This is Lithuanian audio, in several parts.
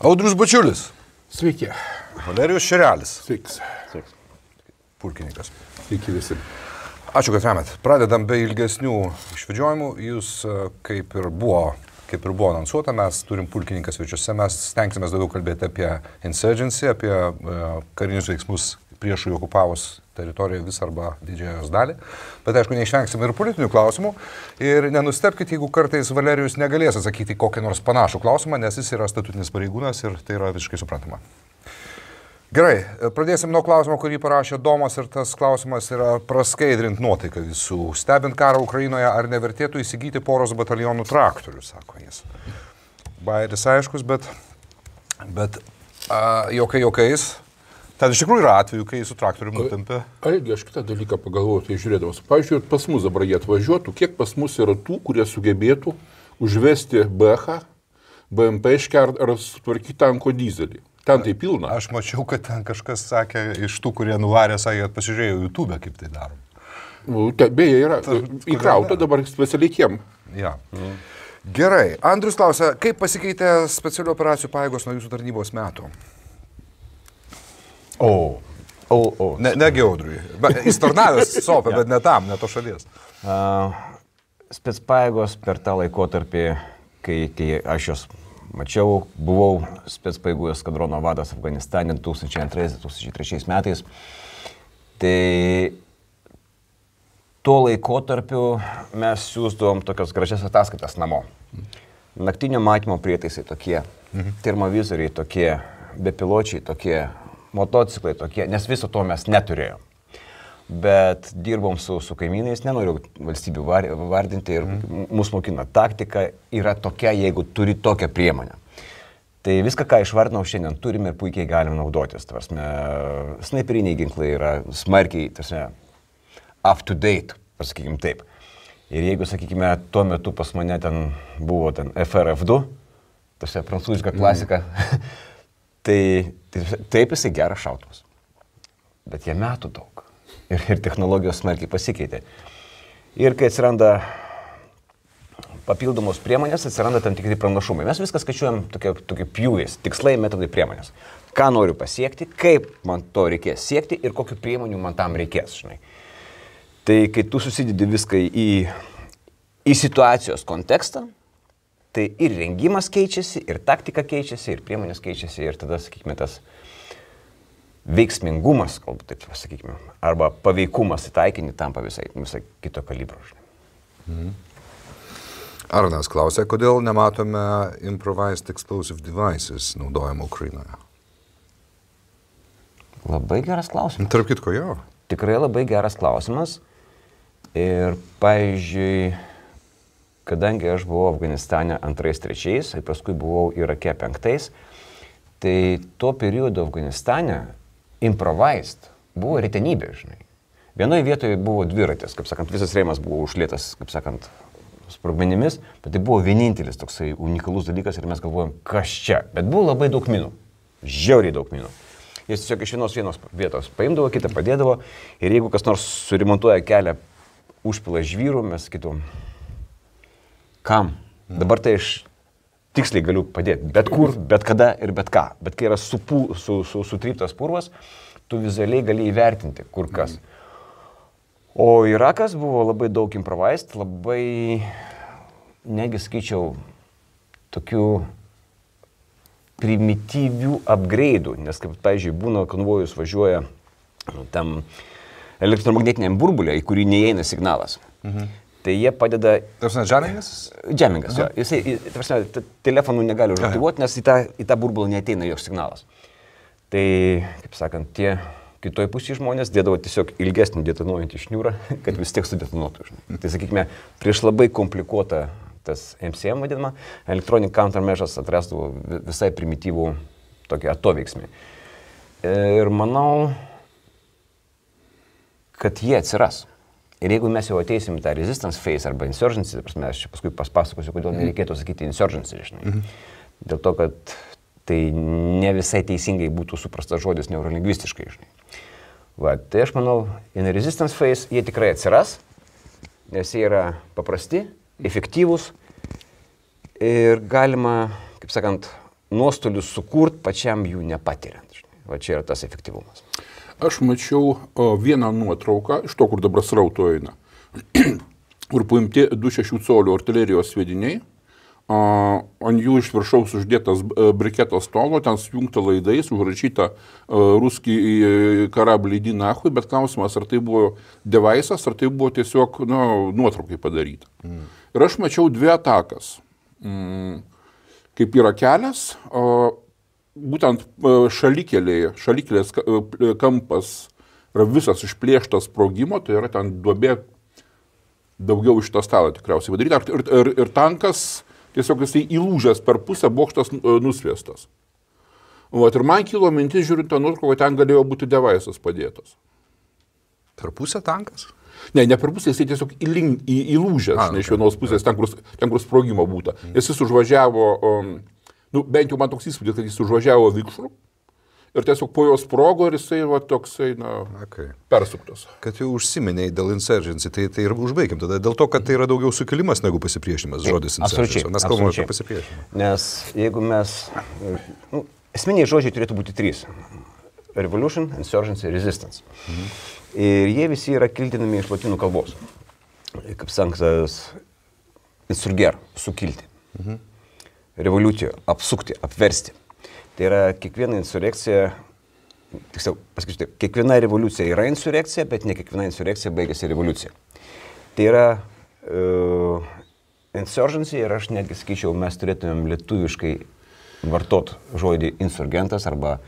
Audrius Bačiulis. Sveiki. Valerijus Šerelis. Sveiks. Pulkininkas. Sveiki visi. Ačiū, kad remet. Pradedam be ilgesnių išvedžiojimų. Jūs, e, kaip ir buvo, kaip ir buvo anonsuota, mes turim pulkininkas svečiuose, mes stengsime daugiau kalbėti apie insurgency, apie uh, karinius veiksmus priešui okupavus teritoriją visą arba didžiąją jos dalį. Bet aišku, neišvengsime ir politinių klausimų. Ir nenustepkite, jeigu kartais Valerijus negalės atsakyti kokį nors panašų klausimą, nes jis yra statutinis pareigūnas ir tai yra visiškai suprantama. Gerai, pradėsim nuo klausimo, kurį parašė Domas ir tas klausimas yra praskaidrint nuotaiką visų. Stebint karą Ukrainoje, ar nevertėtų įsigyti poros batalionų traktorių, sako jis. Bairis aiškus, bet, bet a, jokai jokais. Ten iš tikrųjų yra atveju, kai su traktoriumi nutempia. Algi, aš kitą dalyką pagalvoju, tai žiūrėdamas. Pavyzdžiui, pas mus dabar jie atvažiuotų, kiek pas mus yra tų, kurie sugebėtų užvesti BH, BMP iškę ar, ar sutvarkyti tanko dizelį. Ten tai pilna. Aš mačiau, kad ten kažkas sakė iš tų, kurie nuvarė, sakė, kad pasižiūrėjau YouTube, kaip tai darom. Nu, te, beje, yra Ta- įkrauta dabar specialiai kiem. Ja. Gerai. Andrius klausia, kaip pasikeitė specialių operacijų pajėgos nuo jūsų tarnybos metų? O. O, o. Ne, negi Audriui. Jis tarnavęs sopę, bet ne tam, ne to šalies. Uh, specpajėgos per tą laikotarpį, kai, kai aš jos mačiau, buvau specpajėgų eskadrono vadas Afganistane 2002-2003 metais. Tai tuo laikotarpiu mes siūsdavom tokias gražias ataskaitas namo. Naktinio matymo prietaisai tokie, termovizoriai tokie, bepiločiai tokie, motociklai tokie, nes viso to mes neturėjom. Bet dirbom su, su kaimynais, nenoriu valstybių var, vardinti ir mm. mus mokina taktika yra tokia, jeigu turi tokią priemonę. Tai viską, ką išvardinau šiandien, turime ir puikiai galim naudotis. Tvarsme, snaiperiniai ginklai yra smarkiai, tvarsme, up to date, pasakykime taip. Ir jeigu, sakykime, tuo metu pas mane ten buvo ten FRF2, tose prancūziška klasika, mm. tai, tai taip jisai geras šautuvas. Bet jie metų daug. Ir, ir technologijos smarkiai pasikeitė. Ir kai atsiranda papildomos priemonės, atsiranda tam tikri pranašumai. Mes viską skaičiuojam tokie, pjūviais, tikslai, metodai, priemonės. Ką noriu pasiekti, kaip man to reikės siekti ir kokiu priemonių man tam reikės, žinai. Tai kai tu susidedi viską į, į situacijos kontekstą, tai ir rengimas keičiasi, ir taktika keičiasi, ir priemonės keičiasi, ir tada, sakykime, tas veiksmingumas, galbūt taip pasakykime, arba paveikumas į taikinį tampa visai, visai kito kalibro. žinai. Arnas klausia, kodėl nematome improvised explosive devices naudojama Ukrainoje. Labai geras klausimas. Tarp kitko, jo. Tikrai labai geras klausimas. Ir, pavyzdžiui, kadangi aš buvau Afganistane antrais, trečiais, ir paskui buvau Irake penktais, tai tuo periodu Afganistane improvised buvo retenybė, žinai. Vienoje vietoje buvo dviratis, kaip sakant, visas reimas buvo užlėtas, kaip sakant, sprogmenimis, bet tai buvo vienintelis toksai unikalus dalykas ir mes galvojom, kas čia. Bet buvo labai daug minų, žiauriai daug minų. Jis tiesiog iš vienos vienos vietos paimdavo, kitą padėdavo ir jeigu kas nors suremontuoja kelią, užpila žvyrų, mes sakytum, kam? Dabar tai aš tiksliai galiu padėti, bet kur, bet kada ir bet ką. Bet kai yra supū, su, su, sutryptas purvas, tu vizualiai gali įvertinti, kur kas. O Irakas buvo labai daug improvised, labai, negi skaičiau, tokių primityvių upgrade'ų, nes kaip, pavyzdžiui, būna konvojus važiuoja nu, tam elektromagnetiniam burbulė, į kurį neįeina signalas. Mhm. Tai jie padeda Tarsi, Džaningas? Džemingas, jo. Jisai, į- ta prasme, t- telefonų negali užaktyvuoti, nes į tą, į tą burbulą neteina joks signalas. Tai, kaip sakant, tie kitoj pusėje žmonės dėdavo tiesiog ilgesnį detonuojantį šniūrą, kad vis tiek sudetonuotų. žinai. Tai sakykime, prieš labai komplikuotą tas MCM vadinamą, Electronic Countermeasures vi- visai primityvų tokį atoveiksmį. Ir manau, kad jie atsiras. Ir jeigu mes jau ateisim tą resistance phase arba insurgency, prasme, aš čia paskui paspasakosiu, kodėl nereikėtų sakyti insurgency, žinai. Dėl to, kad tai ne visai teisingai būtų suprastas žodis neurolingvistiškai, žinai. Va, tai aš manau, in resistance phase jie tikrai atsiras, nes jie yra paprasti, efektyvūs ir galima, kaip sakant, nuostolius sukurt pačiam jų nepatiriant. žinai. Va čia yra tas efektyvumas. Aš mačiau o, vieną nuotrauką iš to, kur dabar srauto eina, kur paimti 2-6 colių artilerijos svediniai, ant jų iš viršaus uždėtas e, briketas stolo, ten sujungta laidais, užrašyta uh, ruskį į karablį į Nahui, bet klausimas, ar tai buvo devaisas, ar tai buvo tiesiog nu, nuotraukai padaryta. Mm. Ir aš mačiau dvi atakas. Mm, kaip yra kelias, o būtent e, šalikeliai, šalikelės ka- e, kampas yra visas išplėštas sprogimo, tai yra ten duobė daugiau iš to stalo tikriausiai padaryta. Ir, ir, ir tankas tiesiog jisai įlūžęs per pusę, bokštas e, nusviestas. Vat, ir man kilo mintis, žiūrint tą nuotrauką, ten galėjo būti devaisas padėtas. Per pusę tankas? Ne, ne per pusę, jisai tiesiog įlūžęs, žinai, iš vienos pusės, ten, kur, ten, kur sprogimo. Jis jis užvažiavo, um, nu, bent jau man toks įspūdis, kad jis užvažiavo vikšrų ir tiesiog po jo sprogo ir jisai va toksai, na, Okay. persuktas. Kad jau užsiminėjai dėl insurgency, tai, tai ir užbaigim tada. Dėl to, kad tai yra daugiau sukilimas negu pasipriešinimas, žodis insurgency. O Mes kalbame apie pasipriešinimą. Nes jeigu mes... Nu, esminiai žodžiai turėtų būti trys. Revolution, insurgency, resistance. Mhm. Ir jie visi yra kildinami iš latinų kalbos. Kaip sanktas insurger, sukilti. Mhm. Revoliucijo, apsukti, apversti. Tai yra kiekviena insurekcija, tiksliau, pasakysiu taip, kiekviena revoliucija yra insurekcija, bet ne kiekviena insurekcija baigėsi revoliucija. Tai yra uh, insurgency ir aš netgi sakyčiau, mes turėtumėm lietuviškai vartot žodį insurgentas arba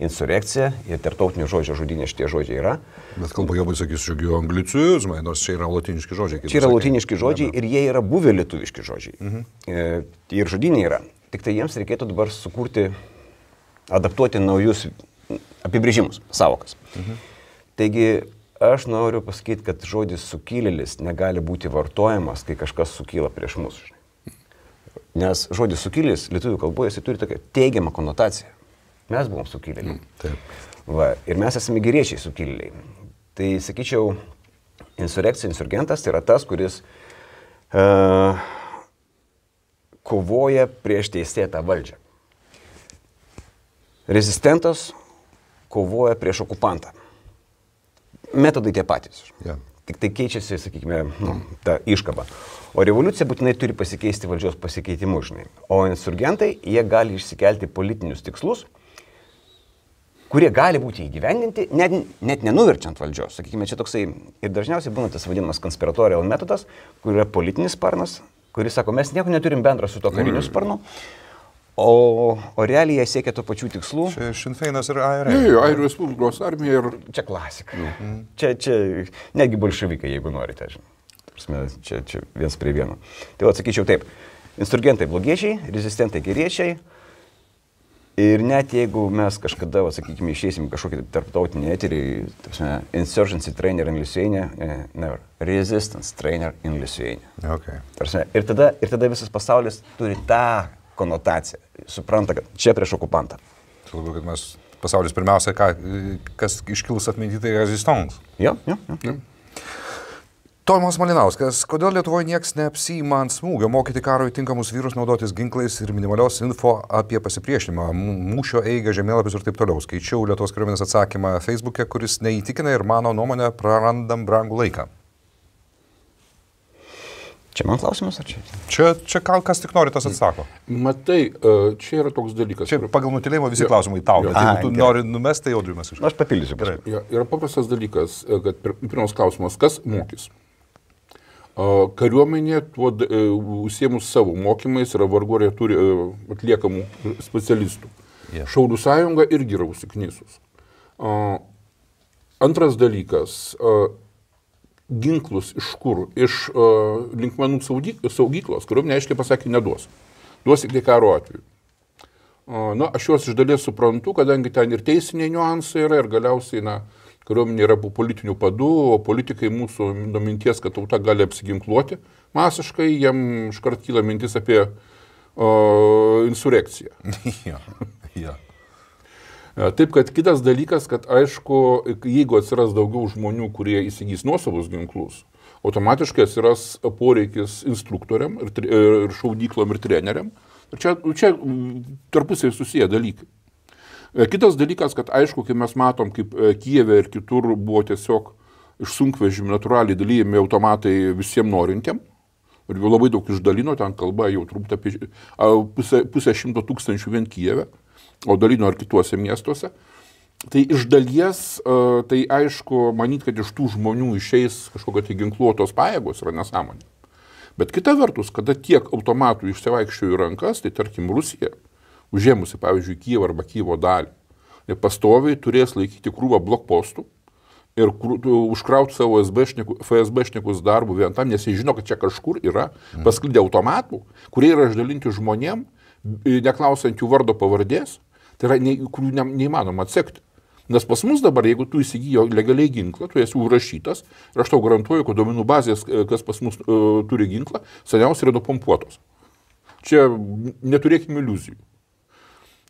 insurekcija ir tarptautinio žodžio žodinė šitie žodžiai yra. Bet kalba jau bus, sakysiu, šiokio anglicizmai, nors čia yra latiniški žodžiai. Čia yra latiniški žodžiai ir jie yra buvę lietuviški žodžiai. Mhm. Ir žodiniai yra. Tik tai jiems reikėtų dabar sukurti, adaptuoti naujus apibrėžimus, savokas. Mhm. Taigi aš noriu pasakyti, kad žodis sukilėlis negali būti vartojamas, kai kažkas sukyla prieš mus. Nes žodis sukilėlis lietuvių kalboje jisai turi tokią teigiamą konotaciją. Mes buvom sukilėliai. Taip. Va, ir mes esame geriečiai sukilėliai. Tai sakyčiau, insurekcija, insurgentas tai yra tas, kuris uh, kovoja prieš teisėtą valdžią. Rezistentas kovoja prieš okupantą. Metodai tie patys. Ja. Tik tai keičiasi, sakykime, nu, ta iškaba. O revoliucija būtinai turi pasikeisti valdžios pasikeitimu, žinai. O insurgentai, jie gali išsikelti politinius tikslus, kurie gali būti įgyvendinti, net, net nenuverčiant valdžios. Sakykime, čia toksai ir dažniausiai būna tas vadinamas conspiratorial metodas, kur yra politinis sparnas, kuris sako, mes nieko neturim bendra su to kariniu sparnu, o, o realiai jie siekia to pačių tikslų. Čia Šinfeinas ir ARA. Ne, Airijos Respublikos armija ir Čia klasika. Čia, čia netgi bolševikai, jeigu norite. žinai. Prasme, Čia, čia viens prie vieno. Tai va, sakyčiau taip. Insurgentai blogiečiai, rezistentai geriečiai. Ir net jeigu mes kažkada, va, sakykime, išeisim kažkokį tarptautinį eterį, insurgency trainer in Lithuania, eh, never, resistance trainer in Lithuania. Okay. Ta prasme, Ir tada, ir tada visas pasaulis turi tą konotaciją. Supranta, kad čia prieš okupantą. Labiau, kad mes pasaulis pirmiausia, ką, kas iškilus atminti, tai rezistons. Jo, jo, jo. Tomas Malinauskas, kodėl Lietuvoje niekas neapsijima ant smūgio mokyti karo įtinkamus vyrus naudotis ginklais ir minimalios info apie pasipriešinimą, mūšio eigą, žemėlapius ir taip toliau. Skaičiau Lietuvos kariuomenės atsakymą Facebook'e, kuris neįtikina ir mano nuomonė prarandam brangų laiką. Čia man klausimas, ar čia? Čia, čia ką- kas tik nori, tas atsako. matai, e, čia yra toks dalykas. Čia pagal nutilėjimą visi klausimai tau, bet Ai, jeigu tu gerai. nori numesti, tai audrimas iš. Aš papildysiu. paskui. Ja, yra paprastas dalykas, e, kad pir- pirmas klausimas, kas mokys? A, Kariuomenė tuo e, užsiemus savo mokymais yra vargu ar jie turi e, atliekamų specialistų. Jo. Šaulių sąjunga irgi yra užsiknysus. Antras dalykas, ginklus iš kur? Iš linkmenų saugyk- saugyklos, kariuomenė aiškiai pasakė, neduos. Duos tik tai karo atveju. A, Na, aš juos iš dalies suprantu, kadangi ten ir teisiniai niuansai yra ir galiausiai, na, kariuomenė yra po politinių padų, o politikai mūsų minties, kad tauta gali apsiginkluoti masiškai, jiem iškart kyla mintis apie o, insurekciją. jo, jo. E, Taip, kad kitas dalykas, kad aišku, jeigu atsiras daugiau žmonių, kurie įsigys nuosavus ginklus, automatiškai atsiras poreikis instruktoriam ir, ir šaudyklom ir treneriam. Ir čia, čia tarpusiai susiję dalykai. E, Kitas dalykas, kad aišku, kai mes matom, kaip e, Kijeve ir kitur buvo tiesiog iš sunkvežimių natūraliai dalyjami automatai visiems norintiem. Ir jų labai daug išdalino, ten kalba jau turbūt apie pusę, pusę šimto tūkstančių vien Kijeve, o dalino ir kituose miestuose. Tai iš dalies, a, tai aišku, manyt, kad iš tų žmonių išeis kažkokio tai ginkluotos pajėgos yra nesąmonė. Bet kita vertus, kada tiek automatų išsivaikščiojo į rankas, tai tarkim Rusija, užėmusi, pavyzdžiui, Kyivą arba Kyvo dalį, tai pastoviai turės laikyti krūvą blokpostų ir užkrauti savo SB šneku, FSB šnekus darbų vien tam, nes jie žino, kad čia kažkur yra pasklidę automatų, kurie yra išdalinti žmonėm, neklausant jų vardo pavardės, tai yra, ne, kurių ne, neįmanoma atsekti. Nes pas mus dabar, jeigu tu įsigijo legaliai ginklą, tu esi užrašytas ir aš tau garantuoju, kad duomenų bazės, kas pas mus uh, turi ginklą, seniausiai yra dopompuotos. Čia neturėkime iliuzijų.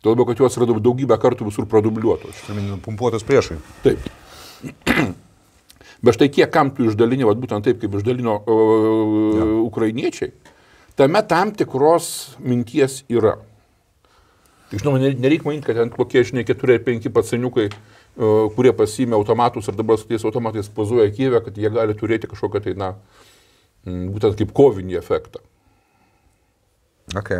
Tuo labiau, kad jos yra daugybę kartų visur pradubliuotos. Pumpuotos priešai. Taip. Bet štai kiek kam tu išdalini, vat, būtent taip, kaip išdalino uh, ja. ukrainiečiai, tame tam tikros minties yra. Tik žinoma, nereikia manyti, kad ten kokie, žinai, keturi ar penki patsaniukai, uh, kurie pasiėmė automatus ir dabar su tais automatais pozuoja Kyivę, kad jie gali turėti kažkokią tai, na, būtent kaip kovinį efektą. Ok.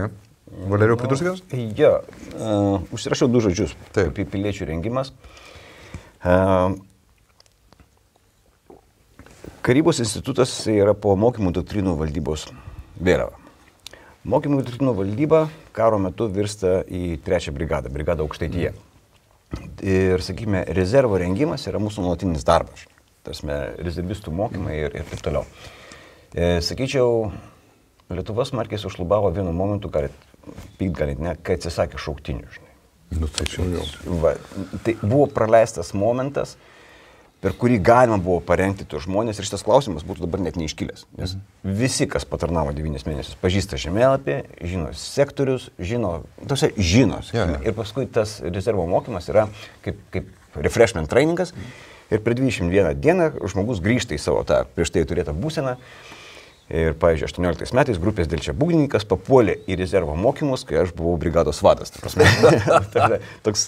Valeriau pridursikas? Jo, uh, užsirašiau du žodžius. Taip. Apie piliečių rengimas. Uh, Karybos institutas yra po mokymų doktrinų valdybos vėliava. Mokymų doktrinų valdyba karo metu virsta į trečią brigadą, brigadą aukštaityje. Ir, sakykime, rezervo rengimas yra mūsų nuolatinis darbas. Tasme, rezervistų mokymai ir, ir taip toliau. E, sakyčiau, Lietuva smarkiai sušlubavo vienu momentu, galit pykt, galit ne, kai atsisakė šauktinių. Žinai. Nu, tai čia jau. Va, tai buvo praleistas momentas, per kurį galima buvo parengti tuos žmonės ir šitas klausimas būtų dabar net neiškilęs. Nes mhm. visi, kas patarnavo 9 mėnesius, pažįsta žemėlapį, žino sektorius, žino, tose žinos. Ja, ja. Ir paskui tas rezervo mokymas yra kaip, kaip refreshment trainingas. Mhm. Ir per 21 dieną žmogus grįžta į savo tą prieš tai turėtą būseną. Ir, pavyzdžiui, 18 metais grupės dėl čia būgnininkas papuolė į rezervo mokymus, kai aš buvau brigados vadas. Toks.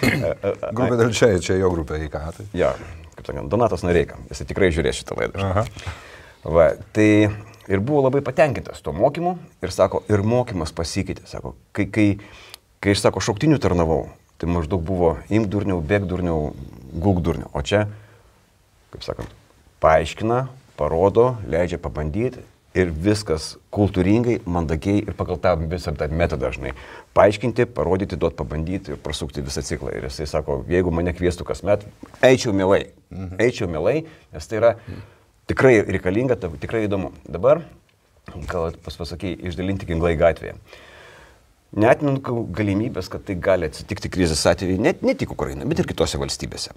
Grupė dėl čia, čia jo grupė į ką. Tai. Ja, kaip sakant, Donatas Noreika, jis tikrai žiūrės šitą laidą. Va, tai ir buvo labai patenkintas tuo mokymu ir sako, ir mokymas pasikeitė. Sako, kai, kai, kai aš sako, šauktinių tarnavau, tai maždaug buvo imk durniau, bėg durniau, gulk durniau. O čia, kaip sakant, paaiškina, parodo, leidžia pabandyti ir viskas kultūringai, mandagiai ir pagal tą visą tą metodą dažnai. Paaiškinti, parodyti, duoti pabandyti ir prasukti visą ciklą. Ir jisai sako, jeigu mane kvieštų kasmet, eičiau mielai. Mhm. Eičiau mielai, nes tai yra tikrai reikalinga, tikrai įdomu. Dabar, gal pas pasakai, išdalinti ginklai gatvėje. Neatminu galimybės, kad tai gali atsitikti krizės atveju, net ne tik Ukrainoje, bet ir kitose valstybėse.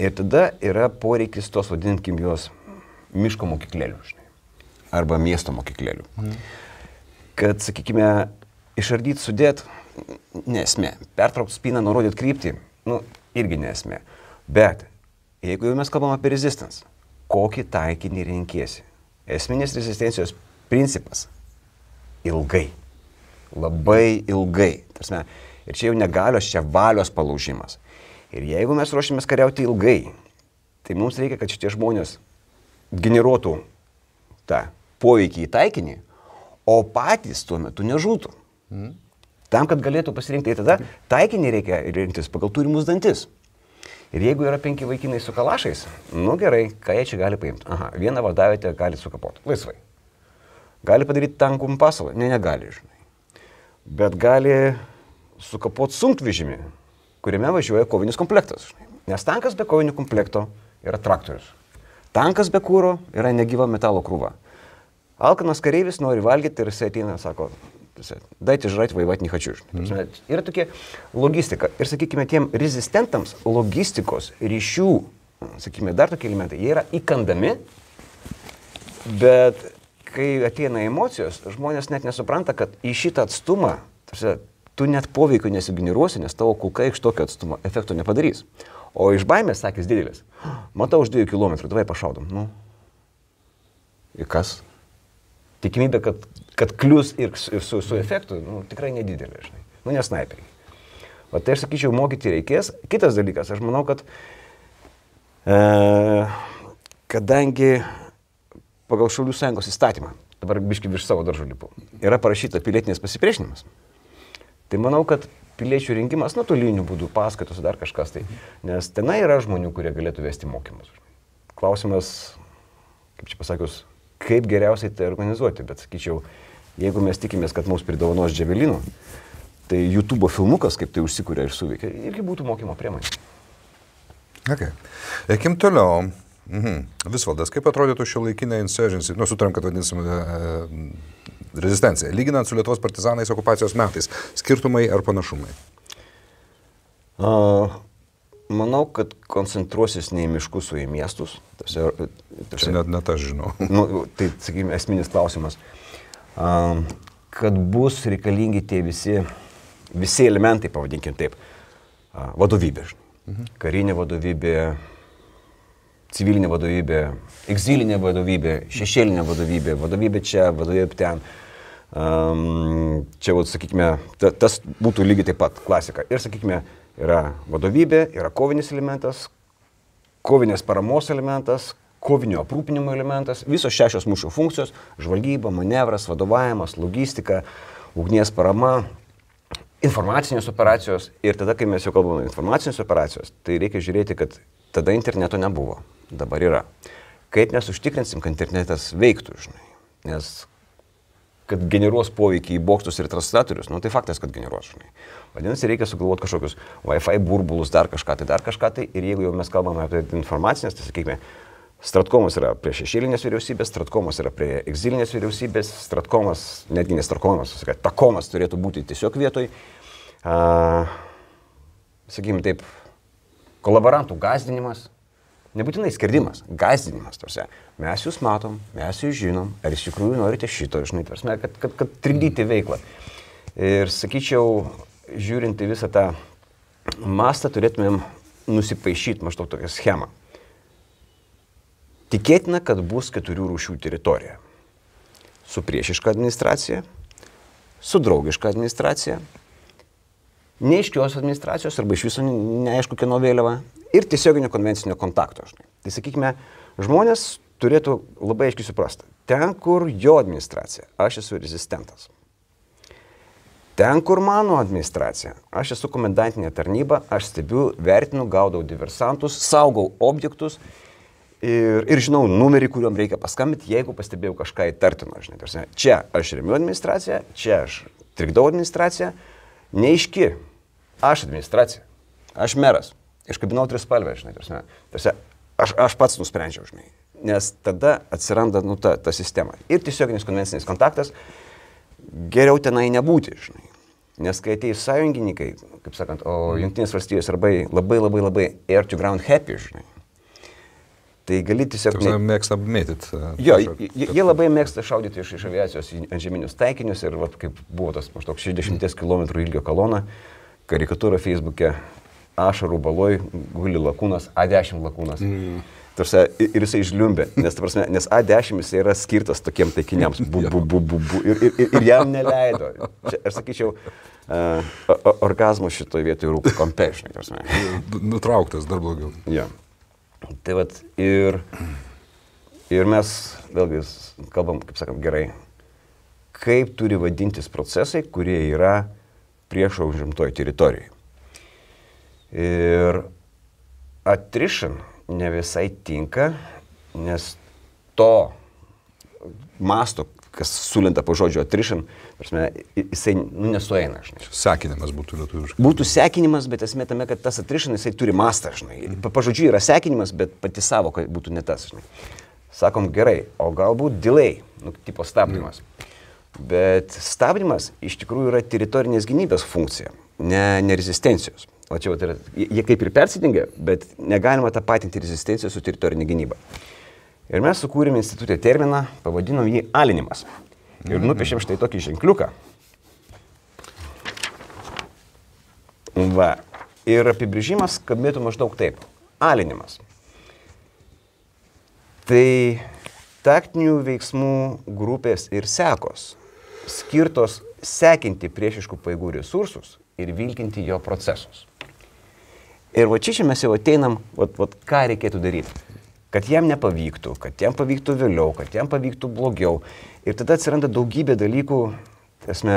Ir tada yra poreikis tos, vadinkim juos, miško mokyklėlių, žinai, arba miesto mokyklėlių. Mhm. Kad, sakykime, išardyti, sudėt, nesmė. Pertraukti spyną, nurodyti kryptį, nu, irgi nesmė. Bet, jeigu jau mes kalbam apie resistance, kokį taikinį renkėsi? Esminės rezistencijos principas - ilgai. Labai ilgai. Tarsi, ir čia jau negalios, čia valios palaužimas. Ir jeigu mes ruošiamės kariauti ilgai, tai mums reikia, kad šitie žmonės generuotų tą poveikį į taikinį, o patys tuo metu nežūtų. Mm. Tam, kad galėtų pasirinkti, tai tada taikinį reikia rinktis pagal turimus dantis. Ir jeigu yra penki vaikinai su kalašais, nu gerai, ką jie čia gali paimti? Aha, vieną vadavietę gali sukapoti, laisvai. Gali padaryti tankų pasalą? Ne, negali, žinai. Bet gali sukapoti sunkvežimį, kuriame važiuoja kovinis komplektas. Žinai. Nes tankas be kovinio komplekto yra traktorius. Tankas be kūro yra negyva metalo krūva. Alkanas kareivis nori valgyti ir jisai ateina ir sako, дайте жрать, воевать не хочу. Mm. Yra tokia logistika. Ir sakykime, tiem rezistentams logistikos ryšių, sakykime, dar tokie elementai, jie yra įkandami, bet kai ateina emocijos, žmonės net nesupranta, kad į šitą atstumą, tarsi, tu net poveikio nesigeneruosi, nes tavo kulka iš tokio atstumo efekto nepadarys. O iš baimės sakys didelis. Matau už 2 km, davai pašaudom. Nu. Ir kas? Tikimybė, kad kad klius ir ir su, su efektu, nu, tikrai nedidelė, žinai. Nu, ne snaiperiai. O tai aš sakyčiau, mokyti reikės. Kitas dalykas, aš manau, kad e, kadangi pagal Šaulių sąjungos įstatymą, dabar biški virš savo daržo lipu, yra parašyta pilietinės pasipriešinimas, tai manau, kad piliečių rinkimas nuotoliniu būdu, paskaitos, dar kažkas tai, nes tenai yra žmonių, kurie galėtų vesti mokymus. Klausimas, kaip čia pasakius, kaip geriausiai tai organizuoti, bet sakyčiau, jeigu mes tikimės, kad mums pridavonos dževelinų, tai YouTube filmukas, kaip tai užsikūrė ir suveikia, irgi būtų mokymo priemonė. Okay. Eikim toliau. Mhm. Visvaldas, kaip atrodytų šio laikinė insurgency, nu, sutram, kad vadinsim, e, rezistencija, lyginant su Lietuvos partizanais okupacijos metais, skirtumai ar panašumai? Uh, manau, kad koncentruosis ne į miškus, o į miestus. Tarsi, tarsi, Čia net, net aš žinau. nu, tai, sakykime, esminis klausimas. Uh, kad bus reikalingi tie visi, visi elementai, pavadinkim taip, uh, vadovybė. Mhm. Karinė vadovybė, civilinė vadovybė, egzilinė vadovybė, šešėlinė vadovybė, vadovybė čia, vadovybė ten. Um, čia, vat, sakykime, ta, tas būtų lygiai taip pat klasika. Ir, sakykime, yra vadovybė, yra kovinis elementas, kovinės paramos elementas, kovinio aprūpinimo elementas, visos šešios mūšio funkcijos - žvalgyba, manevras, vadovavimas, logistika, ugnies parama, informacinės operacijos. Ir tada, kai mes jau kalbame informacinės operacijos, tai reikia žiūrėti, kad tada interneto nebuvo dabar yra. Kaip mes užtikrinsim, kad internetas veiktų, žinai. Nes kad generuos poveikį į bokštus ir translatorius, nu tai faktas, kad generuos, žinai. Vadinasi, reikia sugalvoti kažkokius Wi-Fi burbulus, dar kažką tai, dar kažką tai. Ir jeigu jau mes kalbame apie informacinės, tai sakykime, Stratkomas yra prie šešėlinės vyriausybės, Stratkomas yra prie egzilinės vyriausybės, Stratkomas, netgi ne Stratkomas, Takomas turėtų būti tiesiog vietoj. Uh, sakykime taip, kolaborantų gazdinimas, Nebūtinai skirdimas, gazdinimas, tarsi. Mes jūs matom, mes jūs žinom, ar iš tikrųjų norite šito, žinai, tarsi, kad, kad, kad trikdyti veiklą. Ir sakyčiau, žiūrint į visą tą mastą, turėtumėm nusipaišyti maždaug tokią schemą. Tikėtina, kad bus keturių rūšių teritorija. Su priešiška administracija, su draugiška administracija, neiškios administracijos arba iš viso neaišku kieno vėliava ir tiesioginio konvencinio kontakto. Žinai. Tai sakykime, žmonės turėtų labai aiškiai suprasti, ten, kur jo administracija, aš esu rezistentas. Ten, kur mano administracija, aš esu komendantinė tarnyba, aš stebiu, vertinu, gaudau diversantus, saugau objektus ir, ir žinau numerį, kuriuom reikia paskambinti, jeigu pastebėjau kažką įtartino. Žinai, čia aš remiu administraciją, čia aš trikdau administraciją, neiški, aš administracija, aš meras, iškabinau tris spalvę, žinai, tarsi, tarsi, aš, aš pats nusprendžiau, žinai, nes tada atsiranda nu, ta, ta sistema. Ir tiesioginis konvencinis kontaktas, geriau tenai nebūti, žinai. Nes kai ateis sąjungininkai, kaip sakant, o. Junktinės valstijos labai labai labai labai air to ground happy, žinai. Tai gali tiesiog... Jie ne... mėgsta mėtyti. Jo, jie, jie labai mėgsta šaudyti iš, iš aviacijos ant žeminius taikinius ir, vat, kaip buvo tas maždaug 60 km ilgio kolona, karikatūra Facebook'e, ašarų baloj guli lakūnas, A10 lakūnas. Mm. Tarsi, ir jisai žliumbė, nes, prasme, nes A10 jisai yra skirtas tokiem taikiniams, bu, bu, bu, bu, bu, ir, ir, ir jam neleido. Čia, aš sakyčiau, uh, orgazmo šitoje vietoje rūpų kompešnai. Nutrauktas dar blogiau. Ja. Tai vad ir, ir mes vėlgi kalbam, kaip sakam, gerai, kaip turi vadintis procesai, kurie yra priešo užimtoj teritorijai. Ir attrition ne visai tinka, nes to masto, kas sulinta po žodžio attrition, prasme, jisai nu, nesueina. Žinai. Sekinimas būtų lietuviškai. Būtų sekinimas, bet esmė tame, kad tas attrition jisai turi mastą. Žinai. Pažodžiui yra sekinimas, bet pati savo, kad būtų ne tas. Žinai. Sakom gerai, o galbūt delay, nu, tipo stabdymas. Mm. Bet stabdymas iš tikrųjų yra teritorinės gynybės funkcija, ne, ne rezistencijos. O čia tai yra, jie kaip ir persidengia, bet negalima tą patinti rezistenciją su teritorinė gynyba. Ir mes sukūrėme institutė terminą, pavadinom jį alinimas. Ir mhm. nupiešėm štai tokį ženkliuką. Va. Ir apibrėžimas skambėtų maždaug taip. Alinimas. Tai taktinių veiksmų grupės ir sekos skirtos sekinti priešiškų paėgų resursus ir vilkinti jo procesus. Ir va čia mes jau ateinam, va, va, ką reikėtų daryti. Kad jam nepavyktų, kad jam pavyktų vėliau, kad jam pavyktų blogiau. Ir tada atsiranda daugybė dalykų, esmė,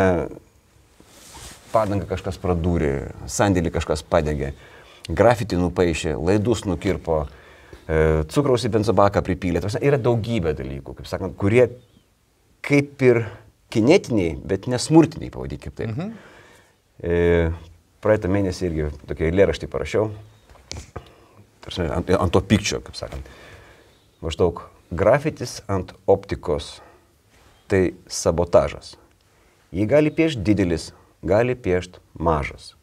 padangą kažkas pradūrė, sandėlį kažkas padegė, grafitį nupaišė, laidus nukirpo, e, cukraus į benzobaką pripylė. Yra daugybė dalykų, kaip sakant, kurie kaip ir kinetiniai, bet nesmurtiniai, pavadinkime taip. Mhm. E, praeitą mėnesį irgi tokį eilėraštį parašiau, tarsi, ant, ant to pykčio, kaip sakant. Maždaug grafitis ant optikos tai sabotažas. Jį gali piešti didelis, gali piešti mažas.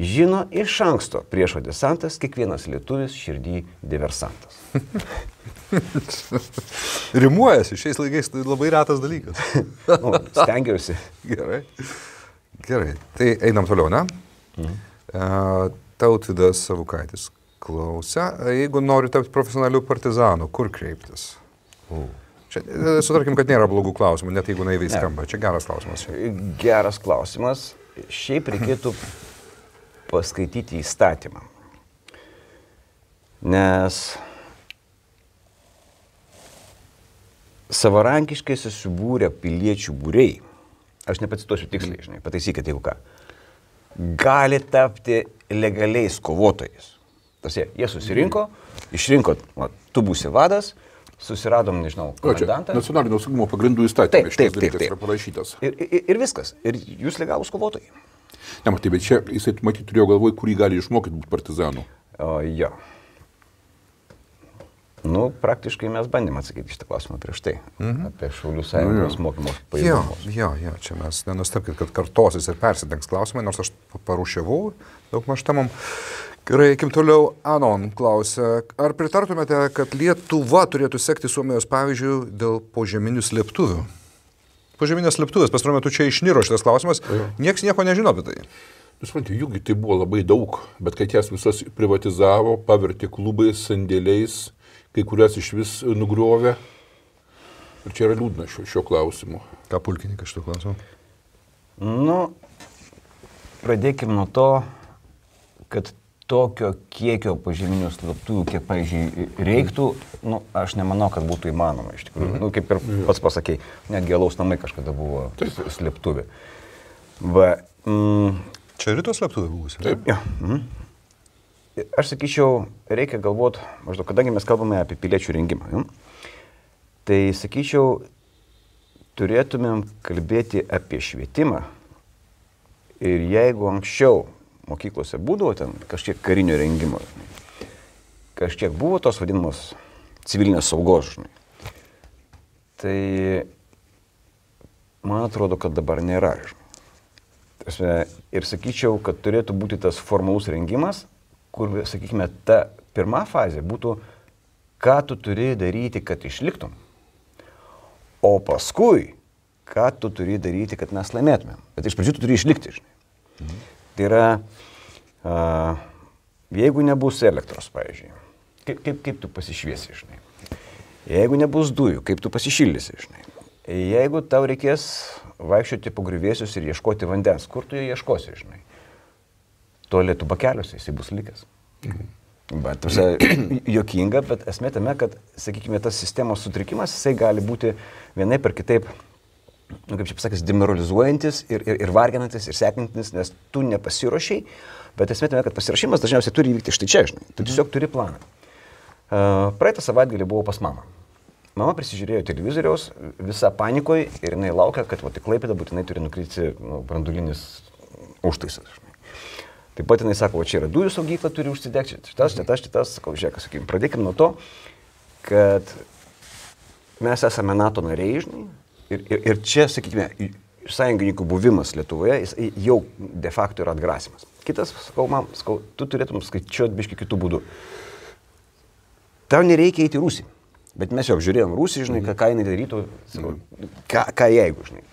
Žino iš anksto priešo desantas kiekvienas lietuvis širdį diversantas. Rimuojasi, šiais laikais tai labai retas dalykas. nu, stengiausi. Gerai. Gerai, tai einam toliau, ne? Mhm. Uh, Tautvidas Savukaitis klausia, jeigu nori tapti profesionaliu partizanu, kur kreiptis? Uh. Čia, e, sutarkim, kad nėra blogų klausimų, net jeigu naiviai skamba. Čia geras klausimas. Čia. Geras klausimas. Šiaip reikėtų paskaityti įstatymą. Nes savarankiškai susibūrę piliečių būriai, aš nepacituosiu tiksliai, žinai, pataisykite, jeigu ką, gali tapti legaliais kovotojais. Tarsi, jie susirinko, išrinko, va, tu būsi vadas, susiradom, nežinau, komendantą. Nacionalinio saugumo pagrindų įstatymas. Taip, taip, taip, taip. Ir, ir, ir viskas. Ir jūs legalūs kovotojai. Ne, matai, bet čia jisai, matyt, turėjo galvoj, kurį gali išmokyti būti partizanu. O, jo. Nu, praktiškai mes bandėm atsakyti šitą klausimą prieš tai. Mhm. Apie Šaulių sąjungos Nu, mokymo Jo, pajėgumus. jo, jo, čia mes nenustepkit, kad kartosis ir persidengs klausimai, nors aš parušiavau daug maštamam. Gerai, kim toliau. Anon klausia, ar pritartumėte, kad Lietuva turėtų sekti Suomijos pavyzdžių dėl požeminių slėptuvių? Požeminės slėptuvės, pastaruoju metu čia išniro šitas klausimas, niekas nieko nežino apie tai. Nu, suprantate, jųgi tai buvo labai daug, bet kad jas visas privatizavo, pavertė klubais, sandėliais, kai kurias iš vis nugriovė. Ir čia yra liūdna šio, šio klausimu. Ką pulkininkas šito klausimu? Nu, pradėkime nuo to, kad tokio kiekio pažyminių slaptųjų, kiek, pavyzdžiui, reiktų, nu, aš nemanau, kad būtų įmanoma iš tikrųjų. Nu, kaip ir pats pasakėjai, net gėlaus namai kažkada buvo slėptuvė. Va, mm, Čia rytos slėptuvė buvusi. Taip. jo, mhm. Aš sakyčiau, reikia galvoti, maždaug, kadangi mes kalbame apie piliečių rengimą, jo, tai sakyčiau, turėtumėm kalbėti apie švietimą. Ir jeigu anksčiau mokyklose būdavo ten kažkiek karinio rengimo, žinai, kažkiek buvo tos vadinamos civilinės saugos, žinai, tai man atrodo, kad dabar nėra. Žinai. Ir sakyčiau, kad turėtų būti tas formalus rengimas, kur, sakykime, ta pirma fazė būtų, ką tu turi daryti, kad išliktum. O paskui, ką tu turi daryti, kad mes laimėtumėm. Bet iš pradžių tu turi išlikti, žinai. Mhm. Tai yra, a, jeigu nebus elektros, pavyzdžiui, kaip, kaip, kaip tu pasišviesi, žinai. Jeigu nebus dujų, kaip tu pasišildysi, žinai. Jeigu tau reikės vaikščioti po grįvėsius ir ieškoti vandens, kur tu jo ieškosi, žinai. Tualetų bakeliuose jisai bus likęs. Mhm. Bet, tuose, jokinga, bet esmė tame, kad, sakykime, tas sistemos sutrikimas, jisai gali būti vienaip ar kitaip, nu, kaip čia pasakys, demoralizuojantis ir, ir, ir varginantis ir sekinantis, nes tu nepasiruošiai, bet esmė tame, kad pasirašymas dažniausiai turi įvykti štai čia, žinai. Tu tiesiog turi planą. Uh, praeitą savaitgalį buvau pas mamą. Mama prisižiūrėjo televizoriaus, visa panikoje ir jinai laukia, kad tik klaipėda būtinai turi nukrypti nu, brandulinis užtaisas. Taip pat jinai sako, čia yra dujų saugykla, turi užsidegti, šitas, šitas, šitas, sakau, žiūrėk, sakykim, pradėkime nuo to, kad mes esame NATO nariai, žinai, ir, ir, ir čia, sakykime, sąjungininkų buvimas Lietuvoje, jis jau de facto yra atgrasimas. Kitas, sakau, man, sakau, tu turėtum skaičiuoti biški kitų būdų. Tau nereikia eiti į Rusiją. Bet mes jau žiūrėjom Rusiją, žinai, ką, ką jinai darytų, sakau, ką, ką jeigu, žinai.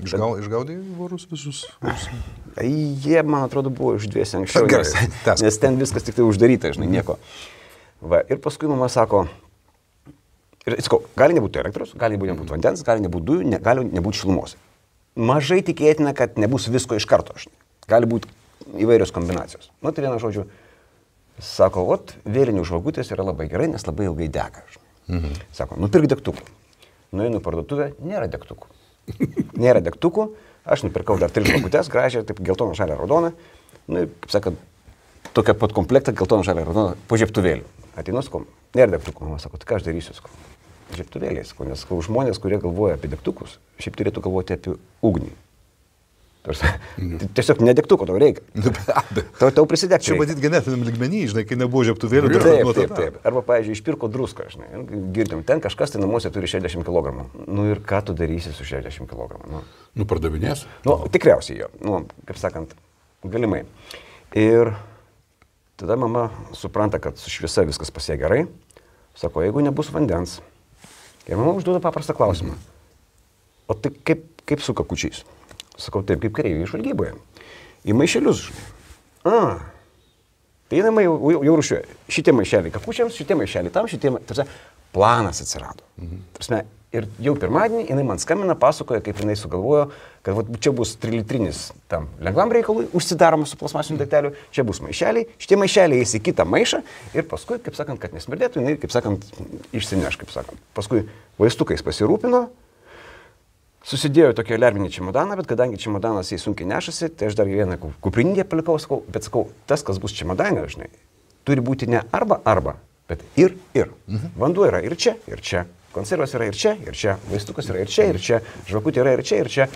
Išgal, išgaudai vorus visus? Jie, man atrodo, buvo išdviesi anksčiau. Gerai, nes ten viskas tik tai uždaryta, žinai, nieko. Va, ir paskui mama sako, Ir sakau, gali nebūti elektros, gali nebūti nebūt vandens, gali nebūti dujų, ne, gali nebūti šilumos. Mažai tikėtina, kad nebus visko iš karto. Gali būti įvairios kombinacijos. Nu, tai vienu žodžiu, sako, o vėlinių žvagutės yra labai gerai, nes labai ilgai dega. Mhm. Sako, nupirk degtukų. Nueinu į parduotuvę, nėra degtukų. Nėra degtukų, aš nupirkau dar tris žvagutės, gražią, taip geltoną, žalę, raudoną. Nu, kaip sakant, tokią pat komplektą geltoną, žalę, raudoną, po žieptuvėlių. Ateinu, sakau, nėra degtukų, mama sako, tai ką aš darysiu, sakau. Žieptuvėliais, sakau, nes sakau, žmonės, kurie galvoja apie degtukus, šiaip turėtų galvoti apie ugnį. Tarsi, Mhm. tiesiog nedegtuko tau reikia. Nu. Tau, tau prisidegti. Čia matyt genetiniam lygmenį, žinai, kai nebuvo žiaptuvėlių, tai Taip, taip, tada. taip. Arba, pavyzdžiui, išpirko druską, žinai, girdim, ten kažkas tai namuose turi 60 kg. Nu ir ką tu darysi su 60 kg? Nu, Nu, pardavinės. nu tikriausiai jo, nu, kaip sakant, galimai. Ir tada mama supranta, kad su šviesa viskas pasie gerai. Sako, jeigu nebus vandens. Ir mama užduoda paprastą klausimą. O tai kaip, kaip su kakučiais? Sakau, taip kaip kareiviai žvalgyboje. Į maišelius. A, Tai jinai jau, jau, jau rušiuoja. Šitie maišeliai kakučiams, šitie maišeliai tam, šitie... Tarsi, planas atsirado. Mhm. Tarsi, ir jau pirmadienį jinai man skambina, pasakoja, kaip jinai sugalvojo, kad vat, čia bus trilitrinis tam lengvam reikalui, užsidaromas su plasmasiniu daikteliu, čia bus maišeliai, šitie maišeliai eis į kitą maišą ir paskui, kaip sakant, kad nesmirdėtų, jinai, kaip sakant, išsineš, kaip sakant. Paskui vaistukais pasirūpino, Susidėjo tokį lervinį čemodaną, bet kadangi čemodanas jį sunkiai nešasi, tai aš dar vieną ku- kuprinį palikau, sakau, bet sakau, tas, kas bus čemodane, žinai, turi būti ne arba arba, bet ir ir. Mhm. Vanduo yra ir čia, ir čia. Konservas yra ir čia, ir čia. Vaistukas yra ir čia, ir čia. Žvakutė yra ir čia, ir čia.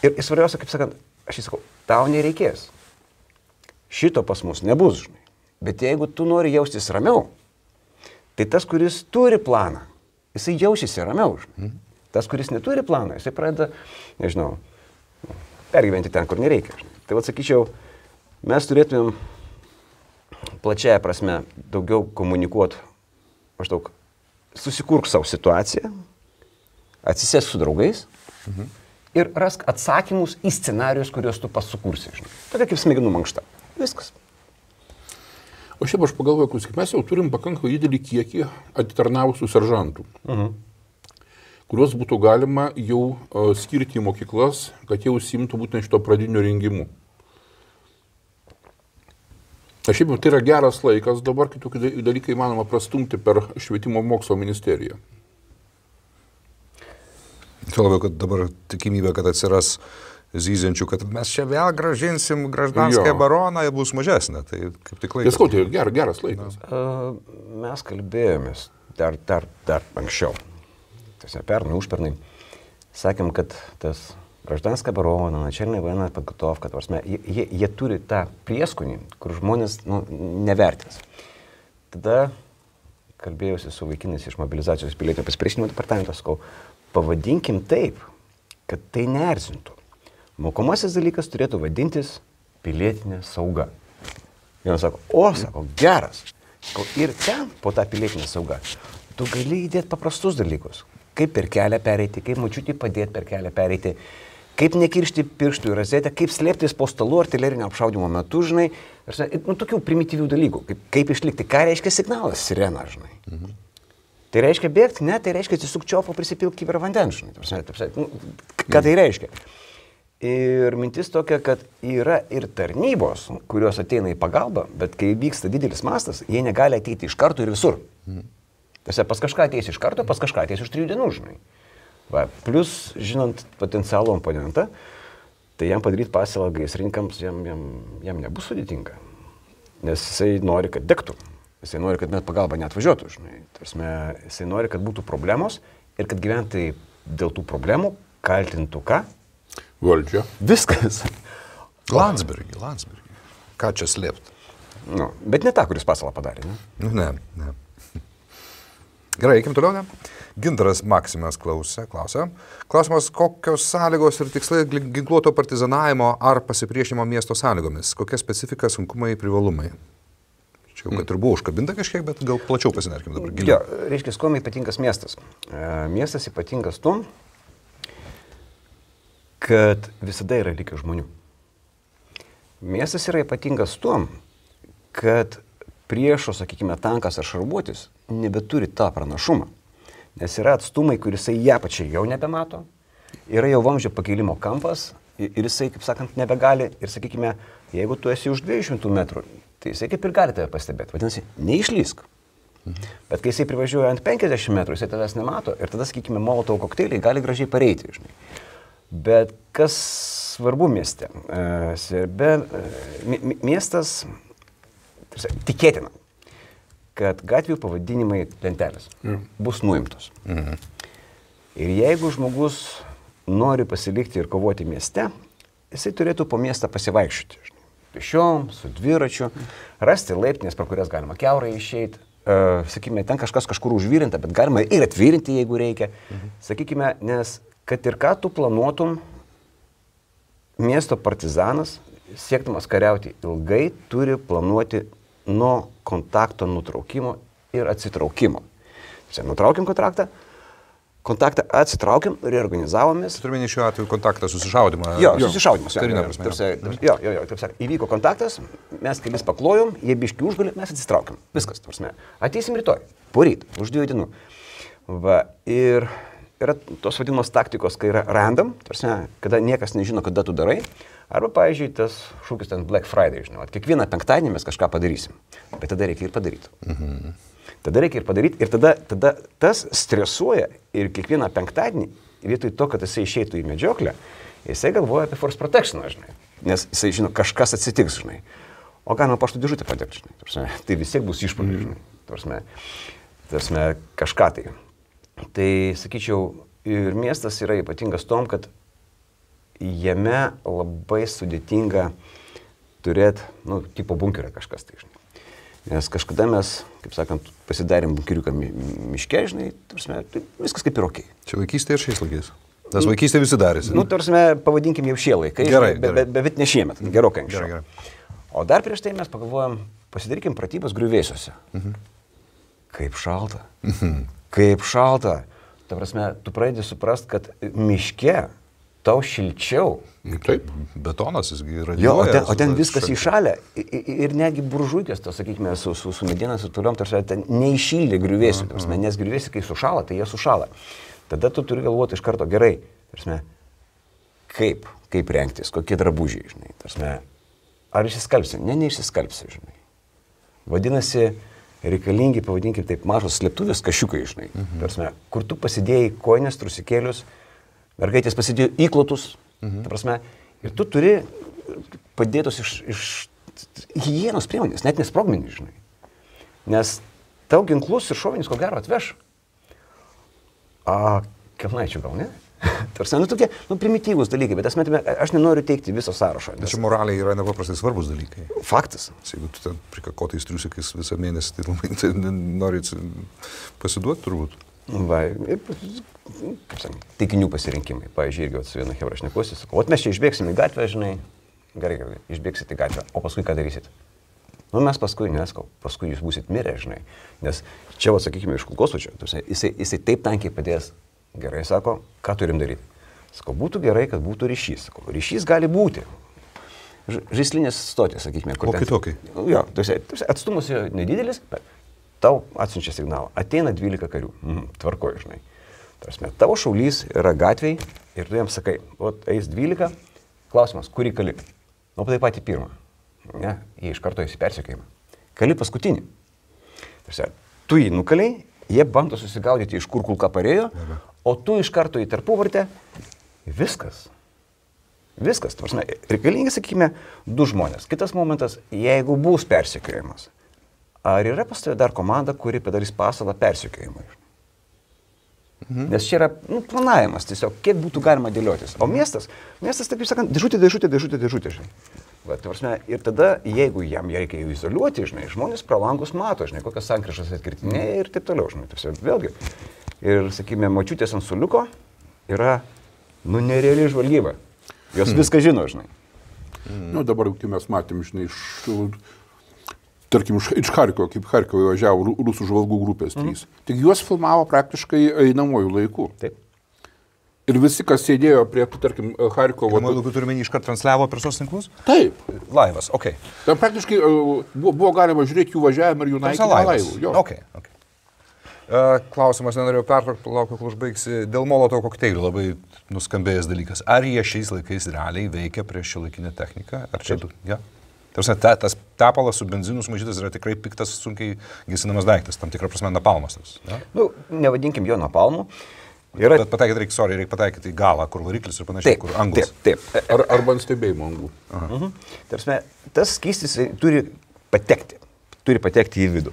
Ir, ir svarbiausia, kaip sakant, aš jį sakau, tau nereikės. Šito pas mus nebus, žinai. Bet jeigu tu nori jaustis ramiau, tai tas, kuris turi planą, jisai jaučiasi ramiau. žinai. Tas, kuris neturi plano, jisai pradeda, nežinau, pergyventi ten, kur nereikia. žinai. Tai vad sakyčiau, mes turėtumėm plačiaja prasme daugiau komunikuoti, maždaug susikurk savo situaciją, atsisėsk su draugais mhm. ir rask atsakymus į scenarius, kuriuos tu pasukursi. Žinai. Tokia kaip smegenų mankšta. Viskas. O šiaip aš pagalvoju, klausyk, mes jau turim pakankamai didelį kiekį atitarnavusių seržantų, -huh. kuriuos būtų galima jau uh, skirti į mokyklas, kad jie užsimtų būtent šito pradinio rengimu. Aš šiaip jau tai yra geras laikas dabar, kai tokie dalykai įmanoma prastumti per švietimo mokslo ministeriją. Tuo labiau, kad dabar tikimybė, kad atsiras zyziančių, kad mes čia vėl gražinsim graždanską baroną, bus mažesnė. Tai kaip tik Tai laikas. skau, tai ger, geras laikas. Uh, mes kalbėjomės dar, dar, dar anksčiau, tiesiog pernai, užpernai, sakėm, kad tas Graždanska Barona, Načelnė Vena Pagutovka, jie, jie, jie turi tą prieskonį, kur žmonės nu, nevertins. Tada kalbėjausi su vaikinais iš mobilizacijos pilietinio pasipriešinimo departamento, sakau, pavadinkim taip, kad tai nerzintų. Mokomasis dalykas turėtų vadintis pilietinė sauga. Vienas sako, o, sako, geras. Sako, ir ten po tą pilietinę saugą tu gali įdėti paprastus dalykus. Kaip per kelią pereiti, kaip mačiutį padėti per kelią pereiti kaip nekiršti pirštų į rozetę, kaip slėptis po stalu artilerinio apšaudimo metu, žinai. Ir, nu, tokių primityvių dalykų, kaip, kaip išlikti, ką reiškia signalas sirena, žinai. Mhm. Tai reiškia bėgti, ne, tai reiškia atsisuk čiopą, prisipilk kiberą vandens, žinai. prasme, prasme, Nu, ką tai reiškia? Ir mintis tokia, kad yra ir tarnybos, kurios ateina į pagalbą, bet kai vyksta didelis mastas, jie negali ateiti iš karto ir visur. Tiesiog pas kažką ateis iš karto, pas kažką ateis už trijų dienų, žinai. Va, plus, žinant potencialų oponentą, tai jam padaryti pasilą gaisrininkams jam, jam, jam nebus sudėtinga. Nes jisai nori, kad degtų. Jisai nori, kad net pagalba neatvažiuotų, žinai. Tarsi, jisai nori, kad būtų problemos ir kad gyventojai dėl tų problemų kaltintų ką? Valdžia. Viskas. Landsbergį, Landsbergį. Ką čia slėpti? Nu, bet ne tą, kuris pasalą padarė. Ne? Nu, ne, ne. Gerai, eikim toliau, ne? Gintaras Maksimas klausė, klausė. Klausimas, kokios sąlygos ir tikslai ginkluoto partizanavimo ar pasipriešinimo miesto sąlygomis? Kokia specifika, sunkumai, privalumai? Čia jau, kad ir buvo užkabinta kažkiek, bet gal plačiau pasinerkim dabar. Jo, Giliau. reiškia, kuo ypatingas miestas. E, Miestas ypatingas tuo, kad visada yra likę žmonių. Miestas yra ypatingas tuo, kad priešo, sakykime, tankas ar šarbuotis nebeturi tą pranašumą. Nes yra atstumai, kur jisai ją pačią jau nebemato, yra jau vamzdžio pakeilimo kampas ir jisai, kaip sakant, nebegali. Ir sakykime, jeigu tu esi už 200 metrų, tai jisai kaip ir gali tave pastebėti. Vadinasi, neišlysk. Bet kai jisai privažiuoja ant 50 metrų, jisai tavęs nemato ir tada, sakykime, molotovo kokteiliai gali gražiai pareiti. Žinai. Bet kas svarbu mieste? E, Svarbia, e, mi- mi- miestas, tikėtina, kad gatvių pavadinimai lentelės bus nuimtos. Ir jeigu žmogus nori pasilikti ir kovoti mieste, jisai turėtų po miestą pasivaikščioti. Pešiom, su dviračiu, rasti laiptinės, pro kurias galima keurai išeiti. Uh, sakykime, ten kažkas kažkur užvyrinta, bet galima ir atvirinti, jeigu reikia. Sakykime, nes kad ir ką tu planuotum, miesto partizanas, siekdamas kariauti ilgai, turi planuoti nuo kontakto nutraukimo ir atsitraukimo. Čia nutraukim kontraktą, kontaktą atsitraukim, reorganizavomės. Turime šiuo atveju kontaktą susišaudimą. Jo, susišaudimas. jo, Karinė jo, prasme. tarsi- Jo, jo, jo, taip sakant, įvyko kontaktas, mes kelis paklojom, jie biški užgulė, mes atsitraukiam. Viskas, tarsi. Ateisim rytoj, poryt, už dviejų dienų. Va, ir yra tos vadinamos taktikos, kai yra random, tarsi, kada niekas nežino, kada tu darai. Arba, pavyzdžiui, tas šūkis ten Black Friday, žinau, vat kiekvieną penktadienį mes kažką padarysim. Bet tada reikia ir padaryti. Mhm. Tada reikia ir padaryti. Ir tada, tada tas stresuoja ir kiekvieną penktadienį, vietoj to, kad jisai išeitų į medžioklę, jisai galvoja apie force protection, žinai. Nes jisai žino, kažkas atsitiks, žinai. O galima paštų dėžutę padegti, žinai. ta prasme, Tai vis tiek bus išpūliai, žinai. Ta prasme, ta prasme, kažką tai. Tai sakyčiau, ir miestas yra ypatingas tom, kad jame labai sudėtinga turėti, nu, tipo bunkerio kažkas tai, žinai. Nes kažkada mes, kaip sakant, pasidarėm bunkeriuką mi miške, žinai, tarsi, tai viskas kaip ir ok. Čia vaikystė ir šiais laikais. Nes vaikystė visi darėsi. Nu, tarsi, pavadinkim jau šie laikai, Gerai, be, gerai. be, be, bet ne šiemet, gerokai anksčiau. Gerai, gerai. O dar prieš tai mes pagalvojom, pasidarykim pratybas griuvėsiuose. Mhm. Kaip šalta. Mhm. Kaip šalta. Ta prasme, tu pradedi suprast, kad miške tau šilčiau. Taip. Betonas jisgi yra. Jo, o ten, o ten viskas įšalę i- i- ir netgi buržuikės, to sakykime, su, su, su mediena, su toliom, tarsi ten neišyldė griuvėsių, tarsi, nes griuvėsiai, kai sušala, tai jie sušala. Tada tu turi galvoti iš karto gerai, tarsi, kaip, kaip rengtis, kokie drabužiai, žinai, tarsi, ar išsiskalbsi, ne, neišsiskalbsi, žinai. Vadinasi, reikalingi, pavadinkim taip, mažos slėptuvės kašiukai, žinai, mhm. tarsi, kur tu pasidėjai koinės, trusikėlius, mergaitės pasidėjo įklotus, mhm. prasme, ir tu turi padėtos iš, iš hygienos priemonės, net nesprogmenį, žinai. Nes tau ginklus ir šovinius ko gero atveš. A, kelnaičių gal ne? Tarsi, nu tokie, nu, primityvūs dalykai, bet asmetime, aš nenoriu teikti viso sąrašo. Nes čia moraliai yra nepaprastai svarbus dalykai. faktas. Jeigu tu ten prikakotais triusikais visą mėnesį, tai labai tai nori pasiduoti turbūt. Va, ir, kaip sakant, taikinių pasirinkimai. Pavyzdžiui, irgi su viena hebra šnekuosi, sakau, o mes čia išbėgsim į gatvę, žinai, gerai, gerai, išbėgsit į gatvę, o paskui ką darysit? Nu, mes paskui, neskau, paskui jūs būsit mirę, žinai. Nes čia, va, sakykime, iš kulkosvačio, jisai, jisai taip tankiai padės. Gerai, sako, ką turim daryti? Sakau, būtų gerai, kad būtų ryšys. Sakau, ryšys gali būti. Žaislinės stotės, sakykime, kur... ten- Walkie-talkie. Jo, tuose, tuose atstumas jo nedidelis, bet tau atsiunčia signalą. Ateina 12 karių. Mhm, tvarkoju, žinai. Tarsi, tavo šaulys yra gatviai ir tu jam sakai, o eis 12, klausimas, kurį kali? Nu, tai patį pirmą. Ne, jie iš karto įsipersikėjimą. Kali paskutinį. Tarsi, tu jį nukaliai, jie bando susigaudyti, iš kur kulka parėjo, o tu iš karto į tarpuvartę. Viskas. Viskas, ta prasme, reikalingi, sakykime, du žmonės. Kitas momentas, jeigu bus persikėjimas, ar yra pas tavę dar komanda, kuri padarys pasalą persikėjimui? Mhm. Nes čia yra nu, planavimas, tiesiog kiek būtų galima dėliotis. O miestas, miestas, taip sakant, dėžutė, dėžutė, dėžutė, dėžutė, žinai. Ta prasme, ir tada, jeigu jam reikia jų izoliuoti, žinai, žmonės pro langus mato, žinai, kokias sankryžas atkirtinėja ir taip toliau, žinai. Tiesiog, vėlgi. Ir, sakykime, močiutės ant suliuko yra, nu, nereali žvalgyba. Jos viską žino, žinai. Nu, dabar, kai mes matėm, žinai, iš, tarkim, iš, Harkovo, kaip Harkovo važiavo ru- rusų žvalgų grupės trys. Mm. Tik juos filmavo praktiškai einamojų laikų. Taip. Ir visi, kas sėdėjo prie, tarkim, Harkovo... Manau, kad turime iškart transliavo per sos tinklus? Taip. Laivas, ok. Ten praktiškai e, buvo, buvo galima žiūrėti jų važiavimą ir jų laivas. laivų. Okay, okay. E, Klausimas, nenorėjau pertraukti, laukiu, kol užbaigsi. Dėl moloto kokteilių labai nuskambėjęs dalykas. Ar jie šiais laikais realiai veikia prieš šiolaikinę techniką? Ar čia... du- Ja? Tarsi, ta, tas tepalas su benzinu sumaišytas yra tikrai piktas, sunkiai gesinamas daiktas, tam tikrą prasme napalmas. Tas, ja? Nu, nevadinkim jo napalmu. Yra Bet pataikyti reikia, sorry, reikia pataikyti į galą, kur variklis ir panašiai, Taip, kur anglas. taip, taip. Ar, arba ant stebėjimo angų. Mhm. Tarsi, tas skystis turi patekti, turi patekti į vidų.